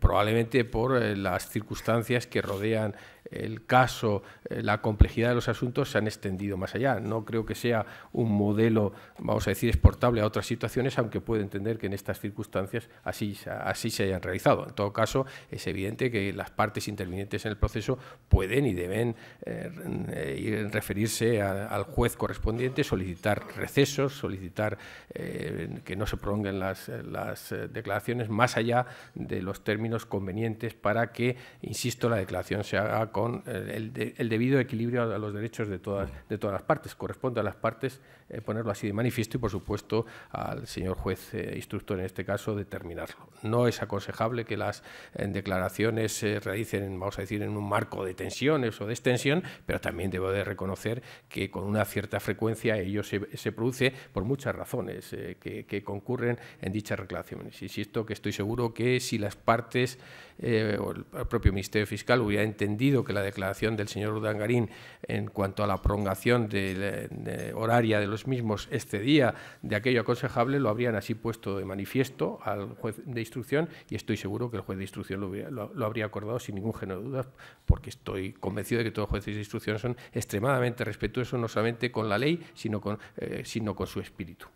por eh, las circunstancias que rodean el caso, eh, la complejidad de los asuntos se han extendido más allá. No creo que sea un modelo, vamos a decir, exportable a otras situaciones, aunque puedo entender que en estas circunstancias así, así se hayan realizado. En todo caso, es evidente que las partes intervinientes en el proceso pueden y deben eh, referirse al juez correspondiente, solicitar recesos, solicitar eh, que no se prolonguen las, las declaraciones más allá de los términos convenientes para que, insisto, la declaración se haga con eh, el, debido equilibrio a los derechos de todas, de todas las partes. Corresponde a las partes eh, ponerlo así de manifiesto y, por supuesto, al señor juez eh, instructor, en este caso, determinarlo. No es aconsejable que las declaraciones se realicen, vamos a decir, en un marco de tensiones o de extensión, pero también debo de reconocer que con una cierta frecuencia ello se, produce por muchas razones que, concurren en dichas reclamaciones. Insisto que estoy seguro que si las partes o el propio Ministerio Fiscal hubiera entendido que la declaración del señor Urdangarín en cuanto a la prolongación de, horaria de los mismos excedía de aquello aconsejable, lo habrían así puesto de manifiesto al juez de instrucción y estoy seguro que el juez de instrucción lo, habría acordado sin ningún género de dudas, porque estoy convencido de que todos los jueces de instrucción son extremadamente respetuosos no solamente con la ley, sino con, eh, sino con su espíritu.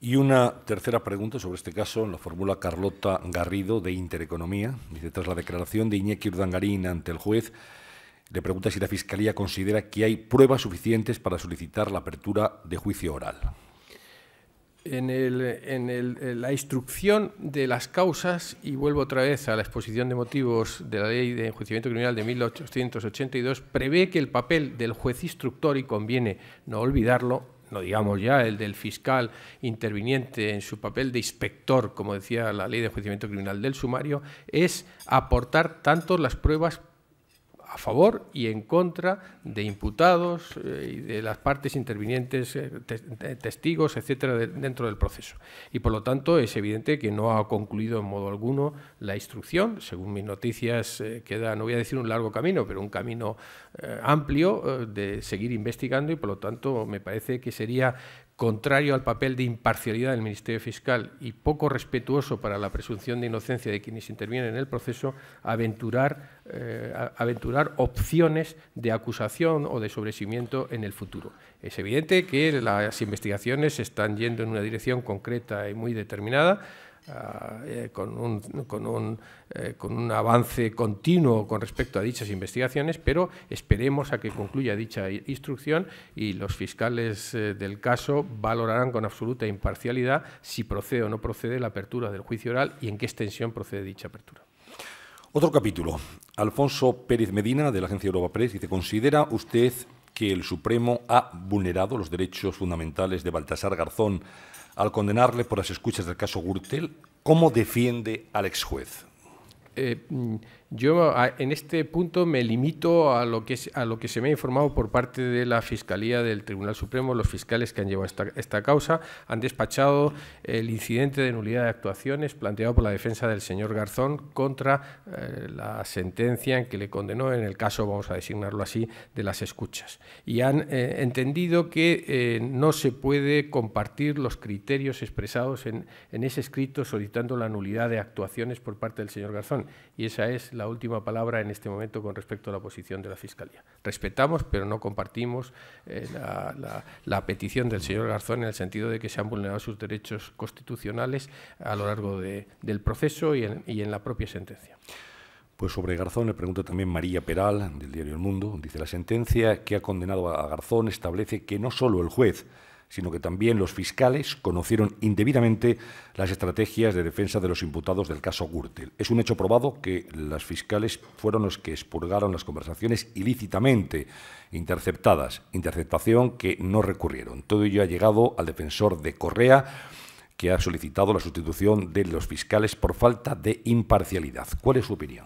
Y una tercera pregunta sobre este caso la formula Carlota Garrido de Intereconomía. Dice, tras la declaración de Iñaki Urdangarín ante el juez, le pregunta si la Fiscalía considera que hay pruebas suficientes para solicitar la apertura de juicio oral. en, la instrucción de las causas, y vuelvo otra vez a la exposición de motivos de la Ley de Enjuiciamiento Criminal de 1882, prevé que el papel del juez instructor, y conviene no olvidarlo, no digamos ya el del fiscal interviniente en su papel de inspector, como decía la Ley de Enjuiciamiento Criminal del sumario, es aportar tanto las pruebas a favor y en contra de imputados eh, y de las partes intervinientes, eh, testigos, etcétera, dentro del proceso. Y por lo tanto es evidente que no ha concluido en modo alguno la instrucción. Según mis noticias, eh, queda, no voy a decir un largo camino, pero un camino amplio de seguir investigando y por lo tanto me parece que sería contrario al papel de imparcialidad del Ministerio Fiscal y poco respetuoso para la presunción de inocencia de quienes intervienen en el proceso, aventurar, eh, aventurar opciones de acusación o de sobrecimiento en el futuro. Es evidente que las investigaciones están yendo en una dirección concreta y muy determinada, eh, con, un, con, un, eh, con, un, avance continuo con respecto a dichas investigaciones, pero esperemos a que concluya dicha instrucción y los fiscales eh, del caso valorarán con absoluta imparcialidad si procede o no procede la apertura del juicio oral y en qué extensión procede dicha apertura. Otro capítulo. Alfonso Pérez Medina, de la agencia Europa Press, dice, ¿considera usted que el Supremo ha vulnerado los derechos fundamentales de Baltasar Garzón al condenarle por las escuchas del caso Gürtel, ¿cómo defiende al ex juez? Eh, mm, yo en este punto me limito a lo, que, a lo que se me ha informado por parte de la Fiscalía del Tribunal Supremo. Los fiscales que han llevado esta, causa han despachado el incidente de nulidad de actuaciones planteado por la defensa del señor Garzón contra eh, la sentencia en que le condenó en el caso, vamos a designarlo así, de las escuchas. Y han eh, entendido que eh, no se puede compartir los criterios expresados en, en ese escrito solicitando la nulidad de actuaciones por parte del señor Garzón. Y esa es la la última palabra en este momento con respecto a la posición de la Fiscalía. Respetamos, pero no compartimos eh, la, petición del señor Garzón en el sentido de que se han vulnerado sus derechos constitucionales a lo largo del proceso y en, y en la propia sentencia. Pues sobre Garzón le pregunta también María Peral, del diario El Mundo. Dice, la sentencia que ha condenado a Garzón establece que no solo el juez, sino que también los fiscales conocieron indebidamente las estrategias de defensa de los imputados del caso Gürtel. Es un hecho probado que los fiscales fueron los que expurgaron las conversaciones ilícitamente interceptadas, interceptación que no recurrieron. Todo ello ha llegado al defensor de Correa, que ha solicitado la sustitución de los fiscales por falta de imparcialidad. ¿Cuál es su opinión?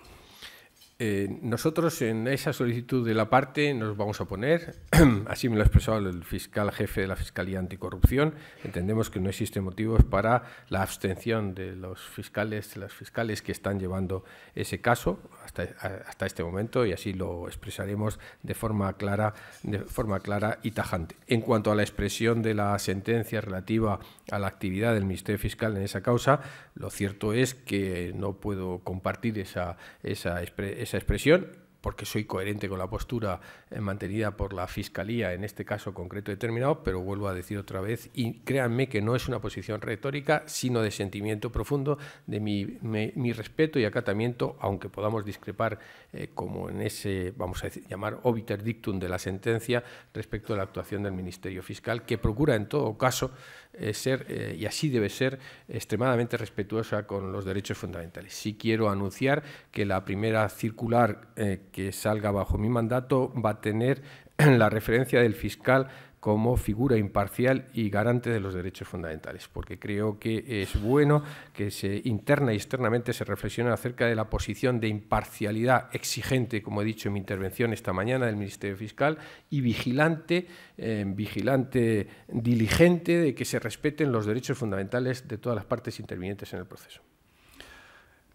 Eh, nosotros en esa solicitud de la parte nos vamos a poner, así me lo ha expresado el fiscal jefe de la Fiscalía Anticorrupción, entendemos que no existen motivos para la abstención de los fiscales, las fiscales que están llevando ese caso hasta, este momento y así lo expresaremos de forma clara, de forma clara y tajante. En cuanto a la expresión de la sentencia relativa a la actividad del Ministerio Fiscal en esa causa, lo cierto es que no puedo compartir esa, esa, esa expresión porque soy coherente con la postura eh, mantenida por la Fiscalía en este caso concreto determinado, pero vuelvo a decir otra vez, y créanme que no es una posición retórica, sino de sentimiento profundo de mi, mi, respeto y acatamiento, aunque podamos discrepar eh, como en ese, vamos a llamar, obiter dictum de la sentencia respecto a la actuación del Ministerio Fiscal, que procura en todo caso eh, ser, y así debe ser, extremadamente respetuosa con los derechos fundamentales. Sí quiero anunciar que la primera circular que salga bajo mi mandato va a tener la referencia del fiscal como figura imparcial y garante de los derechos fundamentales, porque creo que es bueno que se interna y externamente se reflexione acerca de la posición de imparcialidad exigente, como he dicho en mi intervención esta mañana, del Ministerio Fiscal y vigilante, eh, vigilante diligente de que se respeten los derechos fundamentales de todas las partes intervinientes en el proceso.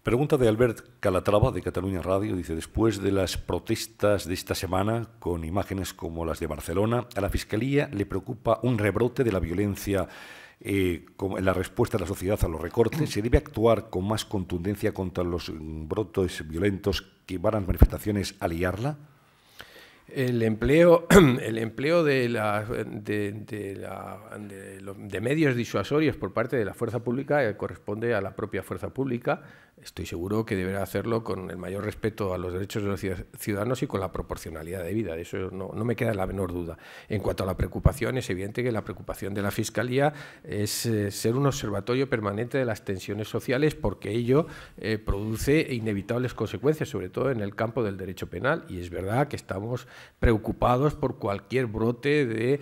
Pregunta de Albert Calatrava de Cataluña Radio. Dice, después de las protestas de esta semana, con imágenes como las de Barcelona, a la Fiscalía le preocupa un rebrote de la violencia eh, en la respuesta de la sociedad a los recortes. ¿Se debe actuar con más contundencia contra los brotes violentos que van a las manifestaciones a liarla? El empleo, el empleo de, la, de, de, medios disuasorios por parte de la fuerza pública eh, corresponde a la propia fuerza pública estoy seguro que deberá hacerlo con el mayor respeto a los derechos de los ciudadanos y con la proporcionalidad de vida. De eso no, me queda la menor duda. En cuanto a la preocupación, es evidente que la preocupación de la Fiscalía es eh, ser un observatorio permanente de las tensiones sociales porque ello eh, produce inevitables consecuencias, sobre todo en el campo del derecho penal. Y es verdad que estamos preocupados por cualquier brote de,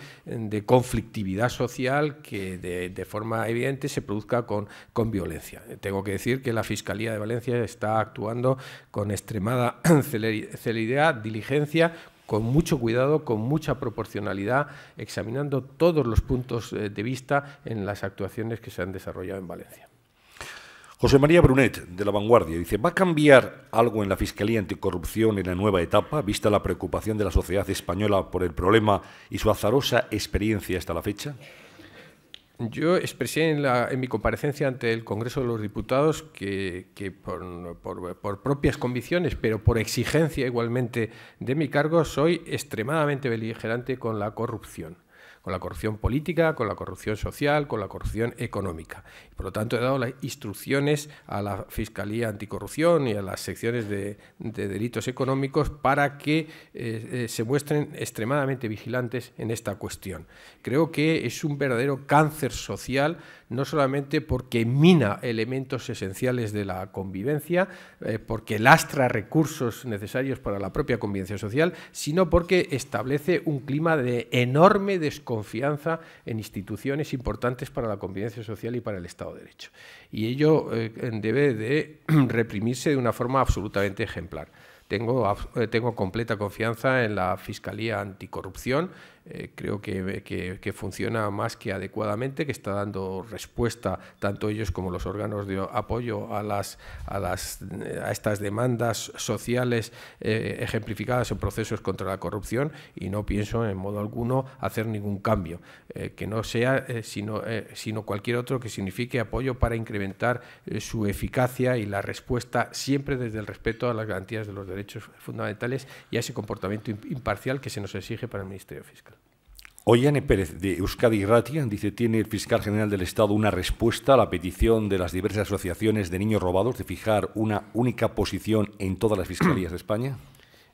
conflictividad social que de, forma evidente se produzca con, con violencia. Tengo que decir que la Fiscalía de Valencia está actuando con extremada celeridad, diligencia, con mucho cuidado, con mucha proporcionalidad, examinando todos los puntos eh, de vista en las actuaciones que se han desarrollado en Valencia. José María Brunet, de La Vanguardia, dice, ¿va a cambiar algo en la Fiscalía Anticorrupción en la nueva etapa, vista la preocupación de la sociedad española por el problema y su azarosa experiencia hasta la fecha? Yo expresé en, mi comparecencia ante el Congreso de los Diputados que, por, propias convicciones, pero por exigencia igualmente de mi cargo, soy extremadamente beligerante con la corrupción con la corrupción política, con la corrupción social, con la corrupción económica. Por lo tanto, he dado las instrucciones a la Fiscalía Anticorrupción y a las secciones de, delitos económicos para que eh, eh, se muestren extremadamente vigilantes en esta cuestión. Creo que es un verdadero cáncer social, no solamente porque mina elementos esenciales de la convivencia, eh, porque lastra recursos necesarios para la propia convivencia social, sino porque establece un clima de enorme desconfianza confianza en instituciones importantes para la convivencia social y para el Estado de Derecho. Y ello eh, debe de reprimirse de una forma absolutamente ejemplar. Tengo, eh, tengo completa confianza en la Fiscalía Anticorrupción eh, creo que, funciona más que adecuadamente, que está dando respuesta tanto ellos como los órganos de apoyo a, las, a, las, a estas demandas sociales eh, ejemplificadas en procesos contra la corrupción y no pienso en modo alguno hacer ningún cambio, eh, que no sea sino, sino cualquier otro que signifique apoyo para incrementar su eficacia y la respuesta siempre desde el respeto a las garantías de los derechos fundamentales y a ese comportamiento imparcial que se nos exige para el Ministerio Fiscal. Ollane Pérez, de Euskadi Ratia, dice, ¿tiene el fiscal general del Estado una respuesta a la petición de las diversas asociaciones de niños robados de fijar una única posición en todas las fiscalías de España?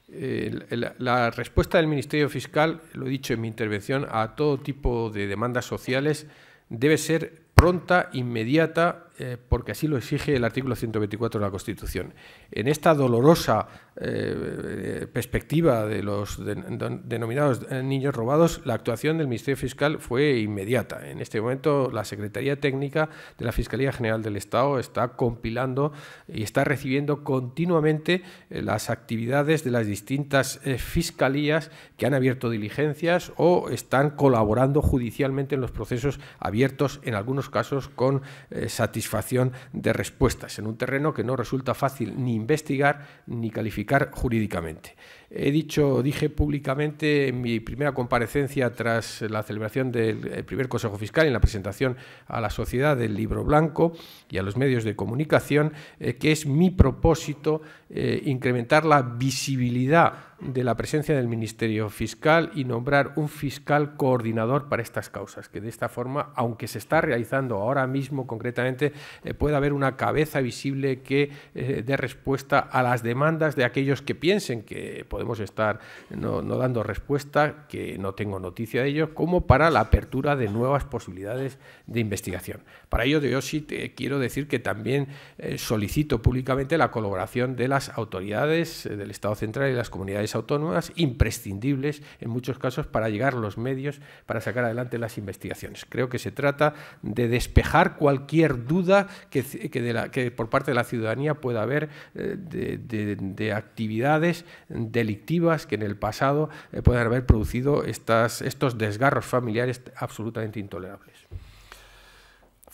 Eh, la, respuesta del Ministerio Fiscal, lo he dicho en mi intervención, a todo tipo de demandas sociales debe ser pronta, inmediata, eh, porque así lo exige el artículo 124 de la Constitución. En esta dolorosa eh, perspectiva de los denominados niños robados, la actuación del Ministerio Fiscal fue inmediata. En este momento, la Secretaría Técnica de la Fiscalía General del Estado está compilando y está recibiendo continuamente eh, las actividades de las distintas fiscalías que han abierto diligencias o están colaborando judicialmente en los procesos abiertos, en algunos casos con satisfacción satisfacción de respuestas en un terreno que no resulta fácil ni investigar ni calificar jurídicamente. He dicho, dije públicamente en mi primera comparecencia tras la celebración del primer Consejo Fiscal, en la presentación a la sociedad del libro blanco y a los medios de comunicación, eh, que es mi propósito eh, incrementar la visibilidad de la presencia del Ministerio Fiscal y nombrar un fiscal coordinador para estas causas, que de esta forma, aunque se está realizando ahora mismo concretamente, eh, pueda haber una cabeza visible que dé respuesta a las demandas de aquellos que piensen que podemos estar no, dando respuesta, que no tengo noticia de ello, como para la apertura de nuevas posibilidades de investigación. Para ello yo sí quiero decir que también eh, solicito públicamente la colaboración de las autoridades eh, del Estado central y las comunidades autónomas, imprescindibles en muchos casos para llegar los medios para sacar adelante las investigaciones. Creo que se trata de despejar cualquier duda que, por parte de la ciudadanía pueda haber eh, de, de actividades de delictivas que en el pasado pueden haber producido estos desgarros familiares absolutamente intolerables.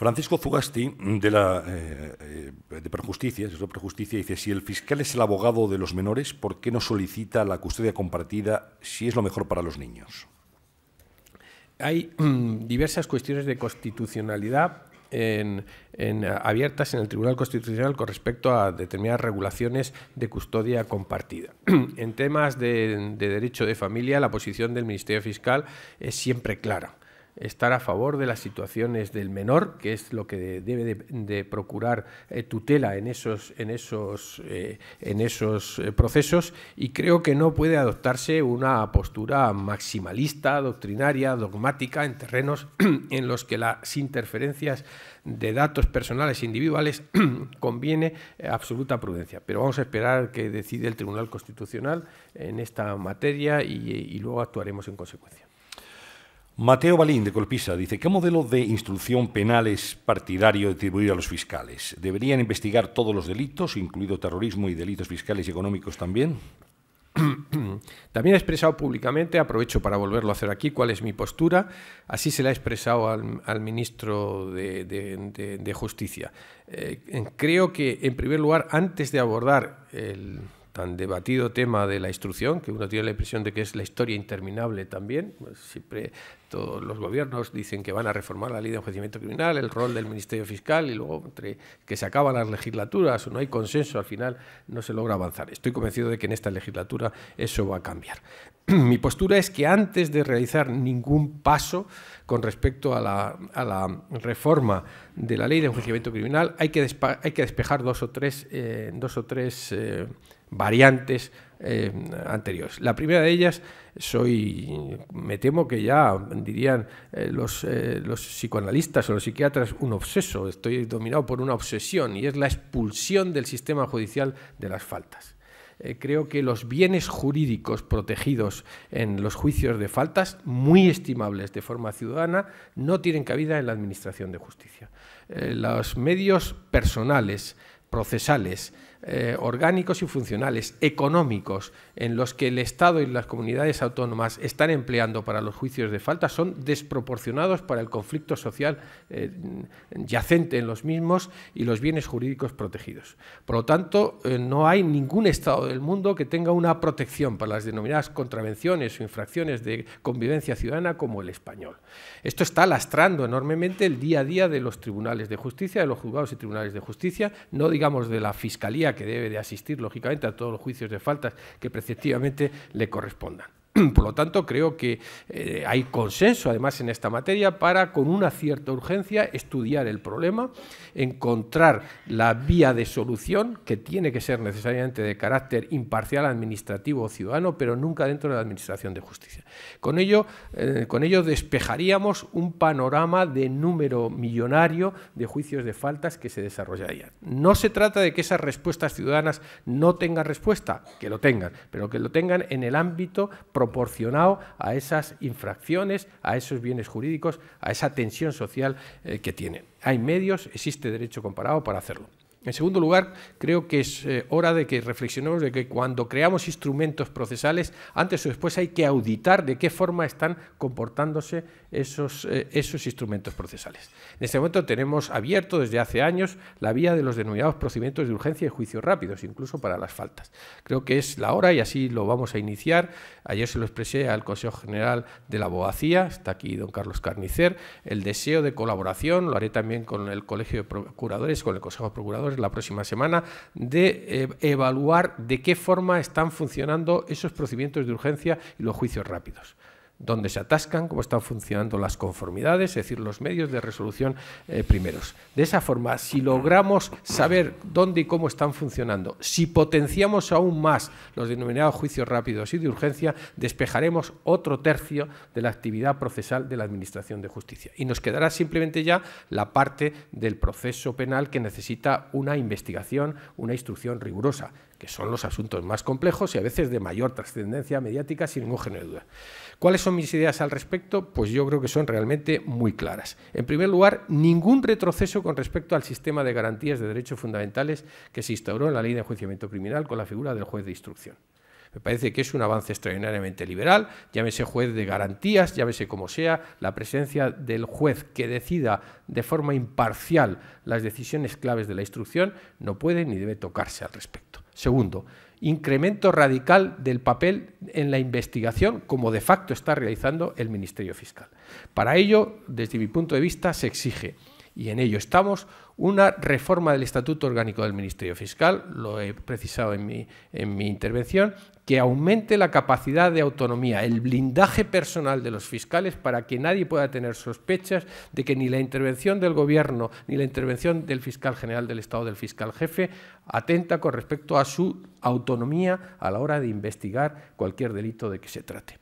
Francisco Fugasti, de la eh, eh, de Prejusticia, de dice, si el fiscal es el abogado de los menores, ¿por qué no solicita la custodia compartida si es lo mejor para los niños? Hay mm, diversas cuestiones de constitucionalidad abiertas en el Tribunal Constitucional con respecto a determinadas regulaciones de custodia compartida. en temas de derecho de familia, la posición del Ministerio Fiscal es siempre clara estar a favor de las situaciones del menor, que es lo que debe de, procurar eh, tutela en esos, en esos, eh, en esos eh, procesos y creo que no puede adoptarse una postura maximalista, doctrinaria, dogmática en terrenos en los que las interferencias de datos personales e individuales conviene absoluta prudencia. Pero vamos a esperar que decide el Tribunal Constitucional en esta materia y luego actuaremos en consecuencia. Mateo Balín, de Colpisa, dice, ¿qué modelo de instrucción penal es partidario de atribuir a los fiscales? ¿Deberían investigar todos los delitos, incluido terrorismo y delitos fiscales y económicos también? También he expresado públicamente, aprovecho para volverlo a hacer aquí, cuál es mi postura. Así se la he expresado al, ministro de, Justicia. Eh, creo que, en primer lugar, antes de abordar el tan debatido tema de la instrucción, que uno tiene la impresión de que es la historia interminable también. Pues siempre todos los gobiernos dicen que van a reformar la ley de enjuiciamiento criminal, el rol del Ministerio Fiscal y luego entre que se acaban las legislaturas o no hay consenso, al final no se logra avanzar. Estoy convencido de que en esta legislatura eso va a cambiar. Mi postura es que antes de realizar ningún paso con respecto a la, reforma de la ley de enjuiciamiento criminal, hay que, hay que despejar dos o tres, eh, dos o tres eh, variantes eh, anteriores. La primera de ellas, soy, me temo que ya dirían eh, los, eh, los, psicoanalistas o los psiquiatras, un obseso, estoy dominado por una obsesión y es la expulsión del sistema judicial de las faltas. creo que los bienes jurídicos protegidos en los juicios de faltas, muy estimables de forma ciudadana, no tienen cabida en la Administración de Justicia. los medios personales, procesales, eh, orgánicos y funcionales, económicos, en los que el Estado y las comunidades autónomas están empleando para los juicios de falta son desproporcionados para el conflicto social eh, yacente en los mismos y los bienes jurídicos protegidos. Por lo tanto, eh, no hay ningún Estado del mundo que tenga una protección para las denominadas contravenciones o infracciones de convivencia ciudadana como el español. Esto está lastrando enormemente el día a día de los tribunales de justicia, de los juzgados y tribunales de justicia, no digamos de la Fiscalía que debe de asistir, lógicamente, a todos los juicios de faltas que preceptivamente le correspondan. Por lo tanto, creo que eh, hay consenso, además, en esta materia para, con una cierta urgencia, estudiar el problema, encontrar la vía de solución, que tiene que ser necesariamente de carácter imparcial, administrativo o ciudadano, pero nunca dentro de la Administración de Justicia. Con ello, eh, con ello despejaríamos un panorama de número millonario de juicios de faltas que se desarrollarían. No se trata de que esas respuestas ciudadanas no tengan respuesta, que lo tengan, pero que lo tengan en el ámbito proporcionado a esas infracciones, a esos bienes jurídicos, a esa tensión social eh, que tienen. Hay medios, existe derecho comparado para hacerlo. En segundo lugar, creo que es eh, hora de que reflexionemos de que cuando creamos instrumentos procesales, antes o después hay que auditar de qué forma están comportándose esos, eh, esos instrumentos procesales. En este momento tenemos abierto desde hace años la vía de los denominados procedimientos de urgencia y juicios rápidos, incluso para las faltas. Creo que es la hora y así lo vamos a iniciar. Ayer se lo expresé al Consejo General de la Abogacía, está aquí don Carlos Carnicer, el deseo de colaboración, lo haré también con el Colegio de Procuradores, con el Consejo de Procuradores, la próxima semana, de eh, evaluar de qué forma están funcionando esos procedimientos de urgencia y los juicios rápidos dónde se atascan, cómo están funcionando las conformidades, es decir, los medios de resolución eh, primeros. De esa forma, si logramos saber dónde y cómo están funcionando, si potenciamos aún más los denominados juicios rápidos y de urgencia, despejaremos otro tercio de la actividad procesal de la Administración de Justicia. Y nos quedará simplemente ya la parte del proceso penal que necesita una investigación, una instrucción rigurosa que son los asuntos más complejos y a veces de mayor trascendencia mediática, sin ningún género de duda. ¿Cuáles son mis ideas al respecto? Pues yo creo que son realmente muy claras. En primer lugar, ningún retroceso con respecto al sistema de garantías de derechos fundamentales que se instauró en la ley de enjuiciamiento criminal con la figura del juez de instrucción. Me parece que es un avance extraordinariamente liberal, llámese juez de garantías, llámese como sea, la presencia del juez que decida de forma imparcial las decisiones claves de la instrucción no puede ni debe tocarse al respecto. Segundo, incremento radical del papel en la investigación, como de facto está realizando el Ministerio Fiscal. Para ello, desde mi punto de vista, se exige y en ello estamos, una reforma del Estatuto Orgánico del Ministerio Fiscal, lo he precisado en mi, en mi intervención, que aumente la capacidad de autonomía, el blindaje personal de los fiscales para que nadie pueda tener sospechas de que ni la intervención del Gobierno ni la intervención del fiscal general del Estado, del fiscal jefe, atenta con respecto a su autonomía a la hora de investigar cualquier delito de que se trate.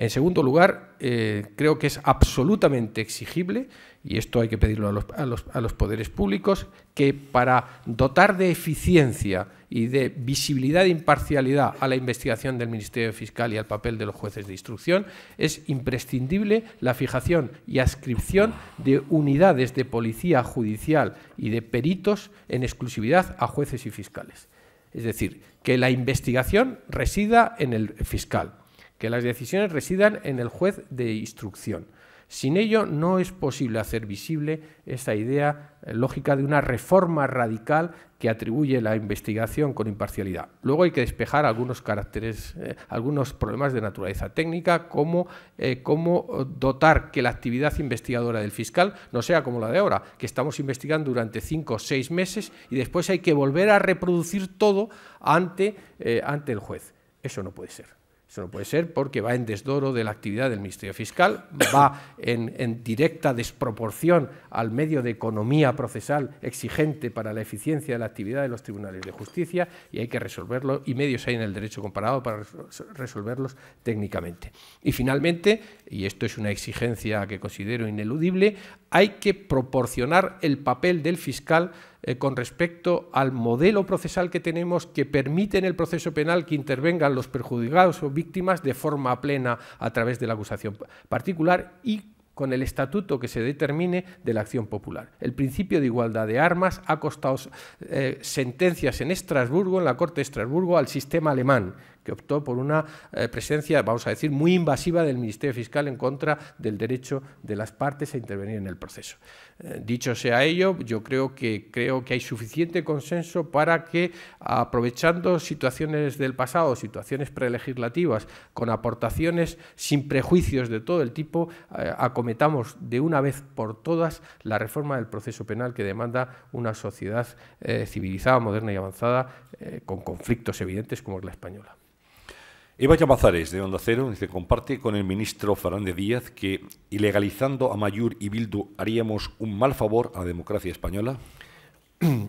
En segundo lugar, eh, creo que es absolutamente exigible, y esto hay que pedirlo a los, poderes públicos, que para dotar de eficiencia y de visibilidad e imparcialidad a la investigación del Ministerio Fiscal y al papel de los jueces de instrucción, es imprescindible la fijación y adscripción de unidades de policía judicial y de peritos en exclusividad a jueces y fiscales. Es decir, que la investigación resida en el fiscal, que las decisiones residan en el juez de instrucción. Sin ello no es posible hacer visible esa idea eh, lógica de una reforma radical que atribuye la investigación con imparcialidad. Luego hay que despejar algunos caracteres, eh, algunos problemas de naturaleza técnica, como eh, cómo dotar que la actividad investigadora del fiscal no sea como la de ahora, que estamos investigando durante cinco o seis meses y después hay que volver a reproducir todo ante, ante el juez. Eso no puede ser. Eso no puede ser porque va en desdoro de la actividad del Ministerio Fiscal, va en, directa desproporción al medio de economía procesal exigente para la eficiencia de la actividad de los tribunales de justicia y hay que resolverlo, y medios hay en el derecho comparado para resolverlos técnicamente. Y finalmente, y esto es una exigencia que considero ineludible, hay que proporcionar el papel del fiscal eh, con respecto al modelo procesal que tenemos que permite en el proceso penal que intervengan los perjudicados o víctimas de forma plena a través de la acusación particular y con el estatuto que se determine de la acción popular. El principio de igualdad de armas ha costado eh, sentencias en Estrasburgo, en la Corte de Estrasburgo, al sistema alemán, optó por una eh, presencia, vamos a decir, muy invasiva del Ministerio Fiscal en contra del derecho de las partes a intervenir en el proceso. Eh, dicho sea ello, yo creo que, creo que hay suficiente consenso para que, aprovechando situaciones del pasado, situaciones prelegislativas, con aportaciones sin prejuicios de todo el tipo, eh, acometamos de una vez por todas la reforma del proceso penal que demanda una sociedad civilizada, moderna y avanzada, con conflictos evidentes como es la española. Eva Llamazares, de Onda Cero, dice, comparte con el ministro Fernández Díaz que ilegalizando a Mayur y Bildu haríamos un mal favor a la democracia española.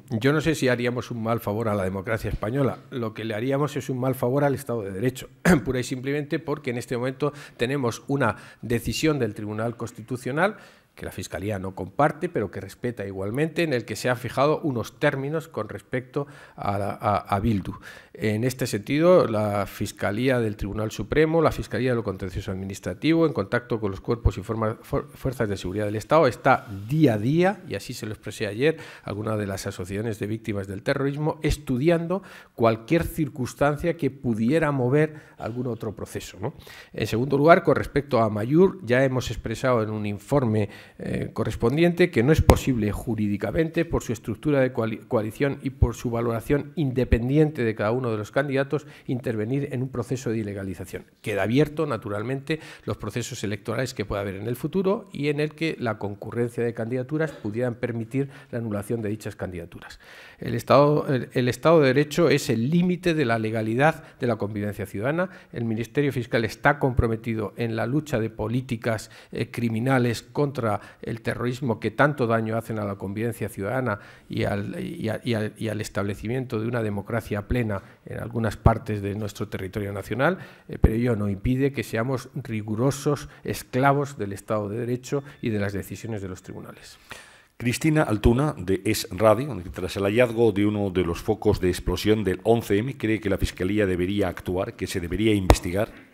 Yo no sé si haríamos un mal favor a la democracia española. Lo que le haríamos es un mal favor al Estado de Derecho, pura y simplemente porque en este momento tenemos una decisión del Tribunal Constitucional que la Fiscalía no comparte, pero que respeta igualmente, en el que se han fijado unos términos con respecto a, Bildu. En este sentido, la Fiscalía del Tribunal Supremo, la Fiscalía de lo Contencioso Administrativo, en contacto con los cuerpos y fuerzas de seguridad del Estado, está día a día, y así se lo expresé ayer, alguna de las asociaciones de víctimas del terrorismo, estudiando cualquier circunstancia que pudiera mover algún otro proceso. En segundo lugar, con respecto a Mayur, ya hemos expresado en un informe eh, correspondiente que no es posible jurídicamente por su estructura de coalición y por su valoración independiente de cada uno de los candidatos intervenir en un proceso de ilegalización. Queda abierto, naturalmente, los procesos electorales que pueda haber en el futuro y en el que la concurrencia de candidaturas pudieran permitir la anulación de dichas candidaturas. El Estado, el, Estado de Derecho es el límite de la legalidad de la convivencia ciudadana. El Ministerio Fiscal está comprometido en la lucha de políticas eh, criminales contra el terrorismo que tanto daño hacen a la convivencia ciudadana y al, establecimiento de una democracia plena en algunas partes de nuestro territorio nacional, eh, pero ello no impide que seamos rigurosos esclavos del Estado de Derecho y de las decisiones de los tribunales. Cristina Altuna, de Es Radio, tras el hallazgo de uno de los focos de explosión del 11M, cree que la Fiscalía debería actuar, que se debería investigar.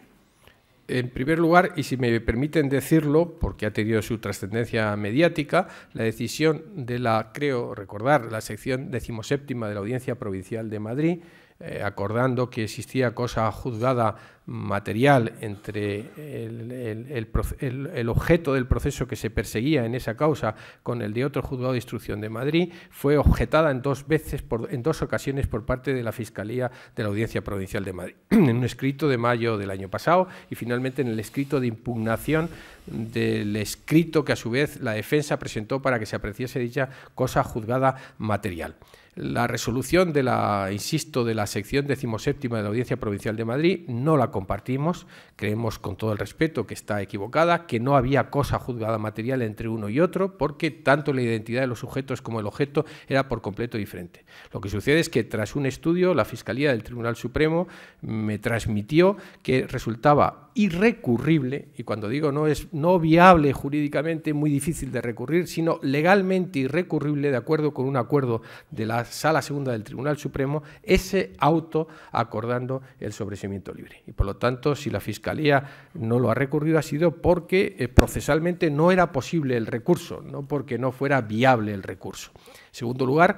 En primer lugar, y si me permiten decirlo, porque ha tenido su trascendencia mediática, la decisión de la, creo recordar, la sección decimoséptima de la Audiencia Provincial de Madrid, eh, acordando que existía cosa juzgada material entre el, objeto del proceso que se perseguía en esa causa con el de otro juzgado de instrucción de Madrid, fue objetada en dos veces, en dos ocasiones por parte de la Fiscalía de la Audiencia Provincial de Madrid, en un escrito de mayo del año pasado y finalmente en el escrito de impugnación del escrito que a su vez la defensa presentó para que se apreciase dicha cosa juzgada material. La resolución de la, insisto, de la sección decimoséptima de la Audiencia Provincial de Madrid no la compartimos, creemos con todo el respeto que está equivocada, que no había cosa juzgada material entre uno y otro, porque tanto la identidad de los sujetos como el objeto era por completo diferente. Lo que sucede es que tras un estudio, la Fiscalía del Tribunal Supremo me transmitió que resultaba irrecurrible, y cuando digo no es no viable jurídicamente, muy difícil de recurrir, sino legalmente irrecurrible, de acuerdo con un acuerdo de la Sala Segunda del Tribunal Supremo, ese auto acordando el sobreseimiento libre. Y por lo tanto, si la Fiscalía no lo ha recurrido, ha sido porque eh, procesalmente no era posible el recurso, no porque no fuera viable el recurso. En segundo lugar,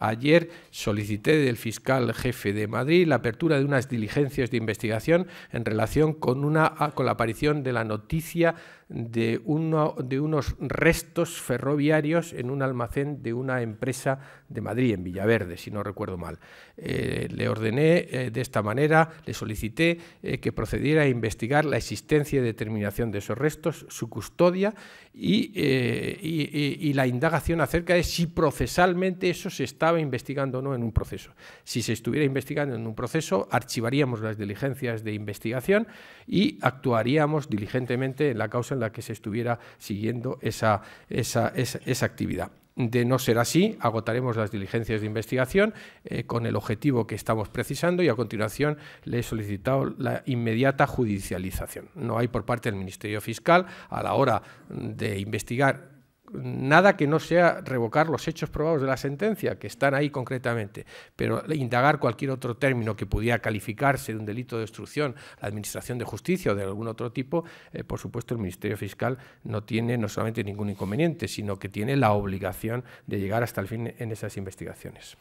Ayer solicité del fiscal jefe de Madrid la apertura de unas diligencias de investigación en relación con, una, con la aparición de la noticia de, uno, de unos restos ferroviarios en un almacén de una empresa de Madrid, en Villaverde, si no recuerdo mal. Eh, le ordené eh, de esta manera, le solicité eh, que procediera a investigar la existencia y determinación de esos restos, su custodia y, y, la indagación acerca de si procesalmente eso se estaba investigando o no en un proceso. Si se estuviera investigando en un proceso, archivaríamos las diligencias de investigación y actuaríamos diligentemente en la causa en la que se estuviera siguiendo esa, esa, esa, actividad. De no ser así, agotaremos las diligencias de investigación eh, con el objetivo que estamos precisando y a continuación le he solicitado la inmediata judicialización. No hay por parte del Ministerio Fiscal a la hora de investigar nada que no sea revocar los hechos probados de la sentencia, que están ahí concretamente, pero indagar cualquier otro término que pudiera calificarse de un delito de destrucción, la administración de justicia o de algún otro tipo, eh, por supuesto el Ministerio Fiscal no tiene no solamente ningún inconveniente, sino que tiene la obligación de llegar hasta el fin en esas investigaciones.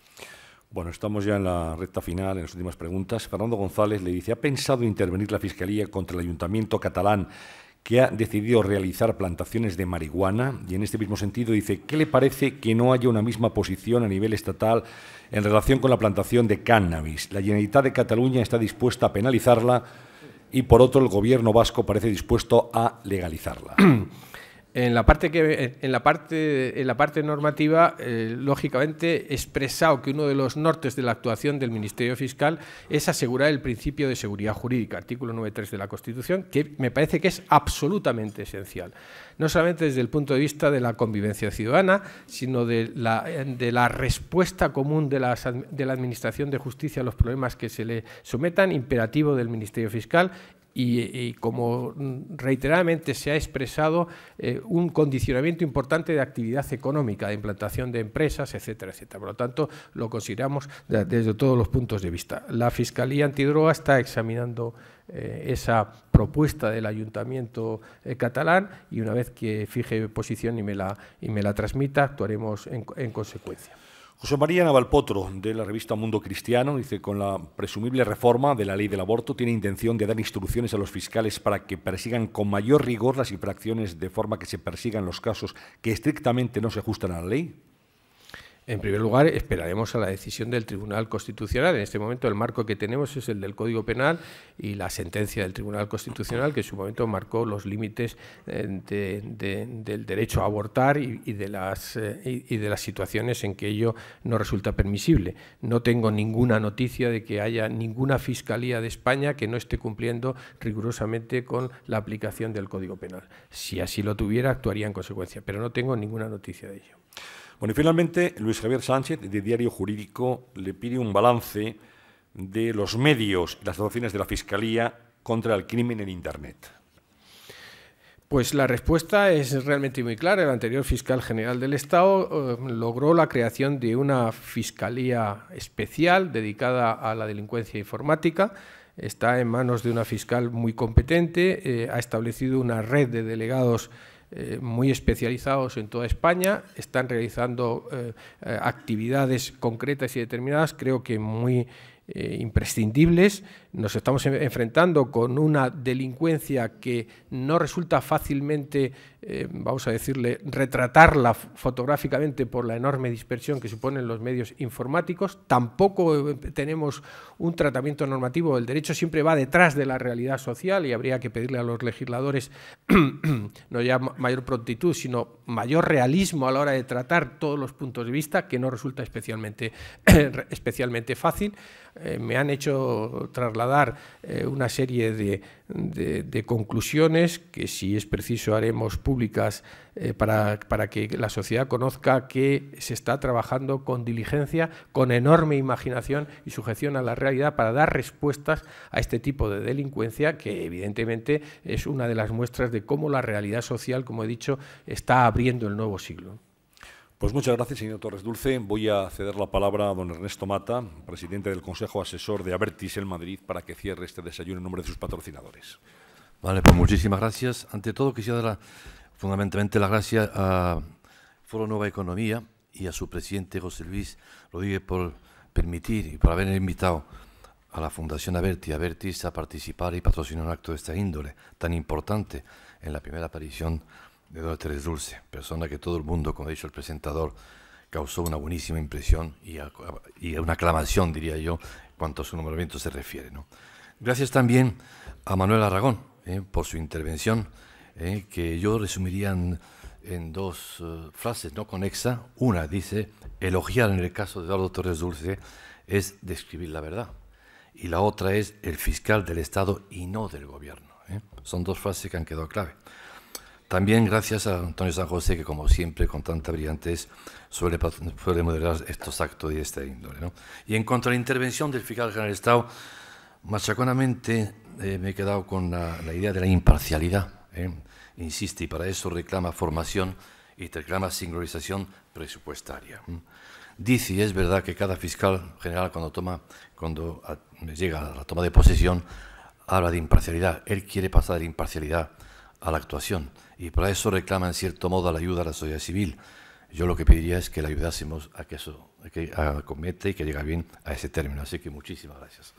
Bueno, estamos ya en la recta final, en las últimas preguntas. Fernando González le dice, ¿ha pensado intervenir la Fiscalía contra el Ayuntamiento catalán que ha decidido realizar plantaciones de marihuana y en este mismo sentido dice, ¿qué le parece que no haya una misma posición a nivel estatal en relación con la plantación de cannabis? La Generalitat de Cataluña está dispuesta a penalizarla y por otro el gobierno vasco parece dispuesto a legalizarla. En la parte, normativa, eh, lógicamente, expresado que uno de los nortes de la actuación del Ministerio Fiscal es asegurar el principio de seguridad jurídica, artículo 9.3 de la Constitución, que me parece que es absolutamente esencial. No solamente desde el punto de vista de la convivencia ciudadana, sino de la, de la respuesta común de de la Administración de Justicia a los problemas que se le sometan, imperativo del Ministerio Fiscal y, como reiteradamente se ha expresado, eh, un condicionamiento importante de actividad económica, de implantación de empresas, etcétera, etcétera. Por lo tanto, lo consideramos desde todos los puntos de vista. La Fiscalía Antidroga está examinando eh, esa propuesta del Ayuntamiento eh, catalán y una vez que fije posición y me la, y me la transmita, actuaremos en consecuencia. José María Navalpotro, de la revista Mundo Cristiano, dice, con la presumible reforma de la ley del aborto, tiene intención de dar instrucciones a los fiscales para que persigan con mayor rigor las infracciones de forma que se persigan los casos que estrictamente no se ajustan a la ley. En primer lugar, esperaremos a la decisión del Tribunal Constitucional. En este momento el marco que tenemos es el del Código Penal y la sentencia del Tribunal Constitucional, que en su momento marcó los límites eh, del derecho a abortar y, de las, eh, y, de las situaciones en que ello no resulta permisible. No tengo ninguna noticia de que haya ninguna Fiscalía de España que no esté cumpliendo rigurosamente con la aplicación del Código Penal. Si así lo tuviera, actuaría en consecuencia, pero no tengo ninguna noticia de ello. Bueno, y finalmente Luis Javier Sánchez, de Diario Jurídico, le pide un balance de los medios y las actuaciones de la Fiscalía contra el crimen en Internet. Pues la respuesta es realmente muy clara. El anterior fiscal general del Estado eh, logró la creación de una fiscalía especial dedicada a la delincuencia informática. Está en manos de una fiscal muy competente. Eh, ha establecido una red de delegados eh, muy especializados en toda España, están realizando eh, eh, actividades concretas y determinadas, creo que muy imprescindibles. Nos estamos enfrentando con una delincuencia que no resulta fácilmente, eh, vamos a decirle, retratarla fotográficamente por la enorme dispersión que suponen los medios informáticos. Tampoco tenemos un tratamiento normativo. El derecho siempre va detrás de la realidad social y habría que pedirle a los legisladores no ya mayor prontitud, sino mayor realismo a la hora de tratar todos los puntos de vista, que no resulta especialmente, especialmente fácil. Eh, me han hecho trasladar eh, una serie de, conclusiones que, si es preciso, haremos públicas eh, para, para, que la sociedad conozca que se está trabajando con diligencia, con enorme imaginación y sujeción a la realidad para dar respuestas a este tipo de delincuencia que, evidentemente, es una de las muestras de cómo la realidad social, como he dicho, está abriendo el nuevo siglo. Pues muchas gracias, señor Torres Dulce. Voy a ceder la palabra a don Ernesto Mata, presidente del Consejo Asesor de Avertis en Madrid, para que cierre este desayuno en nombre de sus patrocinadores. Vale, pues muchísimas gracias. Ante todo, quisiera dar fundamentalmente las gracias a Foro Nueva Economía y a su presidente José Luis Rodríguez por permitir y por haber invitado a la Fundación Avertis, Avertis a participar y patrocinar un acto de esta índole tan importante en la primera aparición de Don Teres Dulce, persona que todo el mundo, como ha dicho el presentador, causó una buenísima impresión y, una aclamación, diría yo, cuanto a su nombramiento se refiere. ¿no? Gracias también a Manuel Aragón ¿eh? por su intervención, ¿eh? que yo resumiría en, dos eh, frases no conexa. Una dice, elogiar en el caso de Eduardo Torres Dulce es describir la verdad. Y la otra es el fiscal del Estado y no del gobierno. Son dos frases que han quedado clave. También gracias a Antonio San José, que como siempre, con tanta brillantez, suele, suele moderar estos actos de esta índole. ¿no? Y en cuanto a la intervención del fiscal general del Estado, machaconamente eh, me he quedado con la, idea de la imparcialidad. ¿eh? Insiste, y para eso reclama formación y reclama singularización presupuestaria. Dice, y es verdad, que cada fiscal general cuando, toma, cuando llega a la toma de posesión, habla de imparcialidad. Él quiere pasar de la imparcialidad a la actuación y para eso reclama en cierto modo la ayuda a la sociedad civil. Yo lo que pediría es que le ayudásemos a que eso a, cometa y que llegue bien a ese término. Así que muchísimas gracias.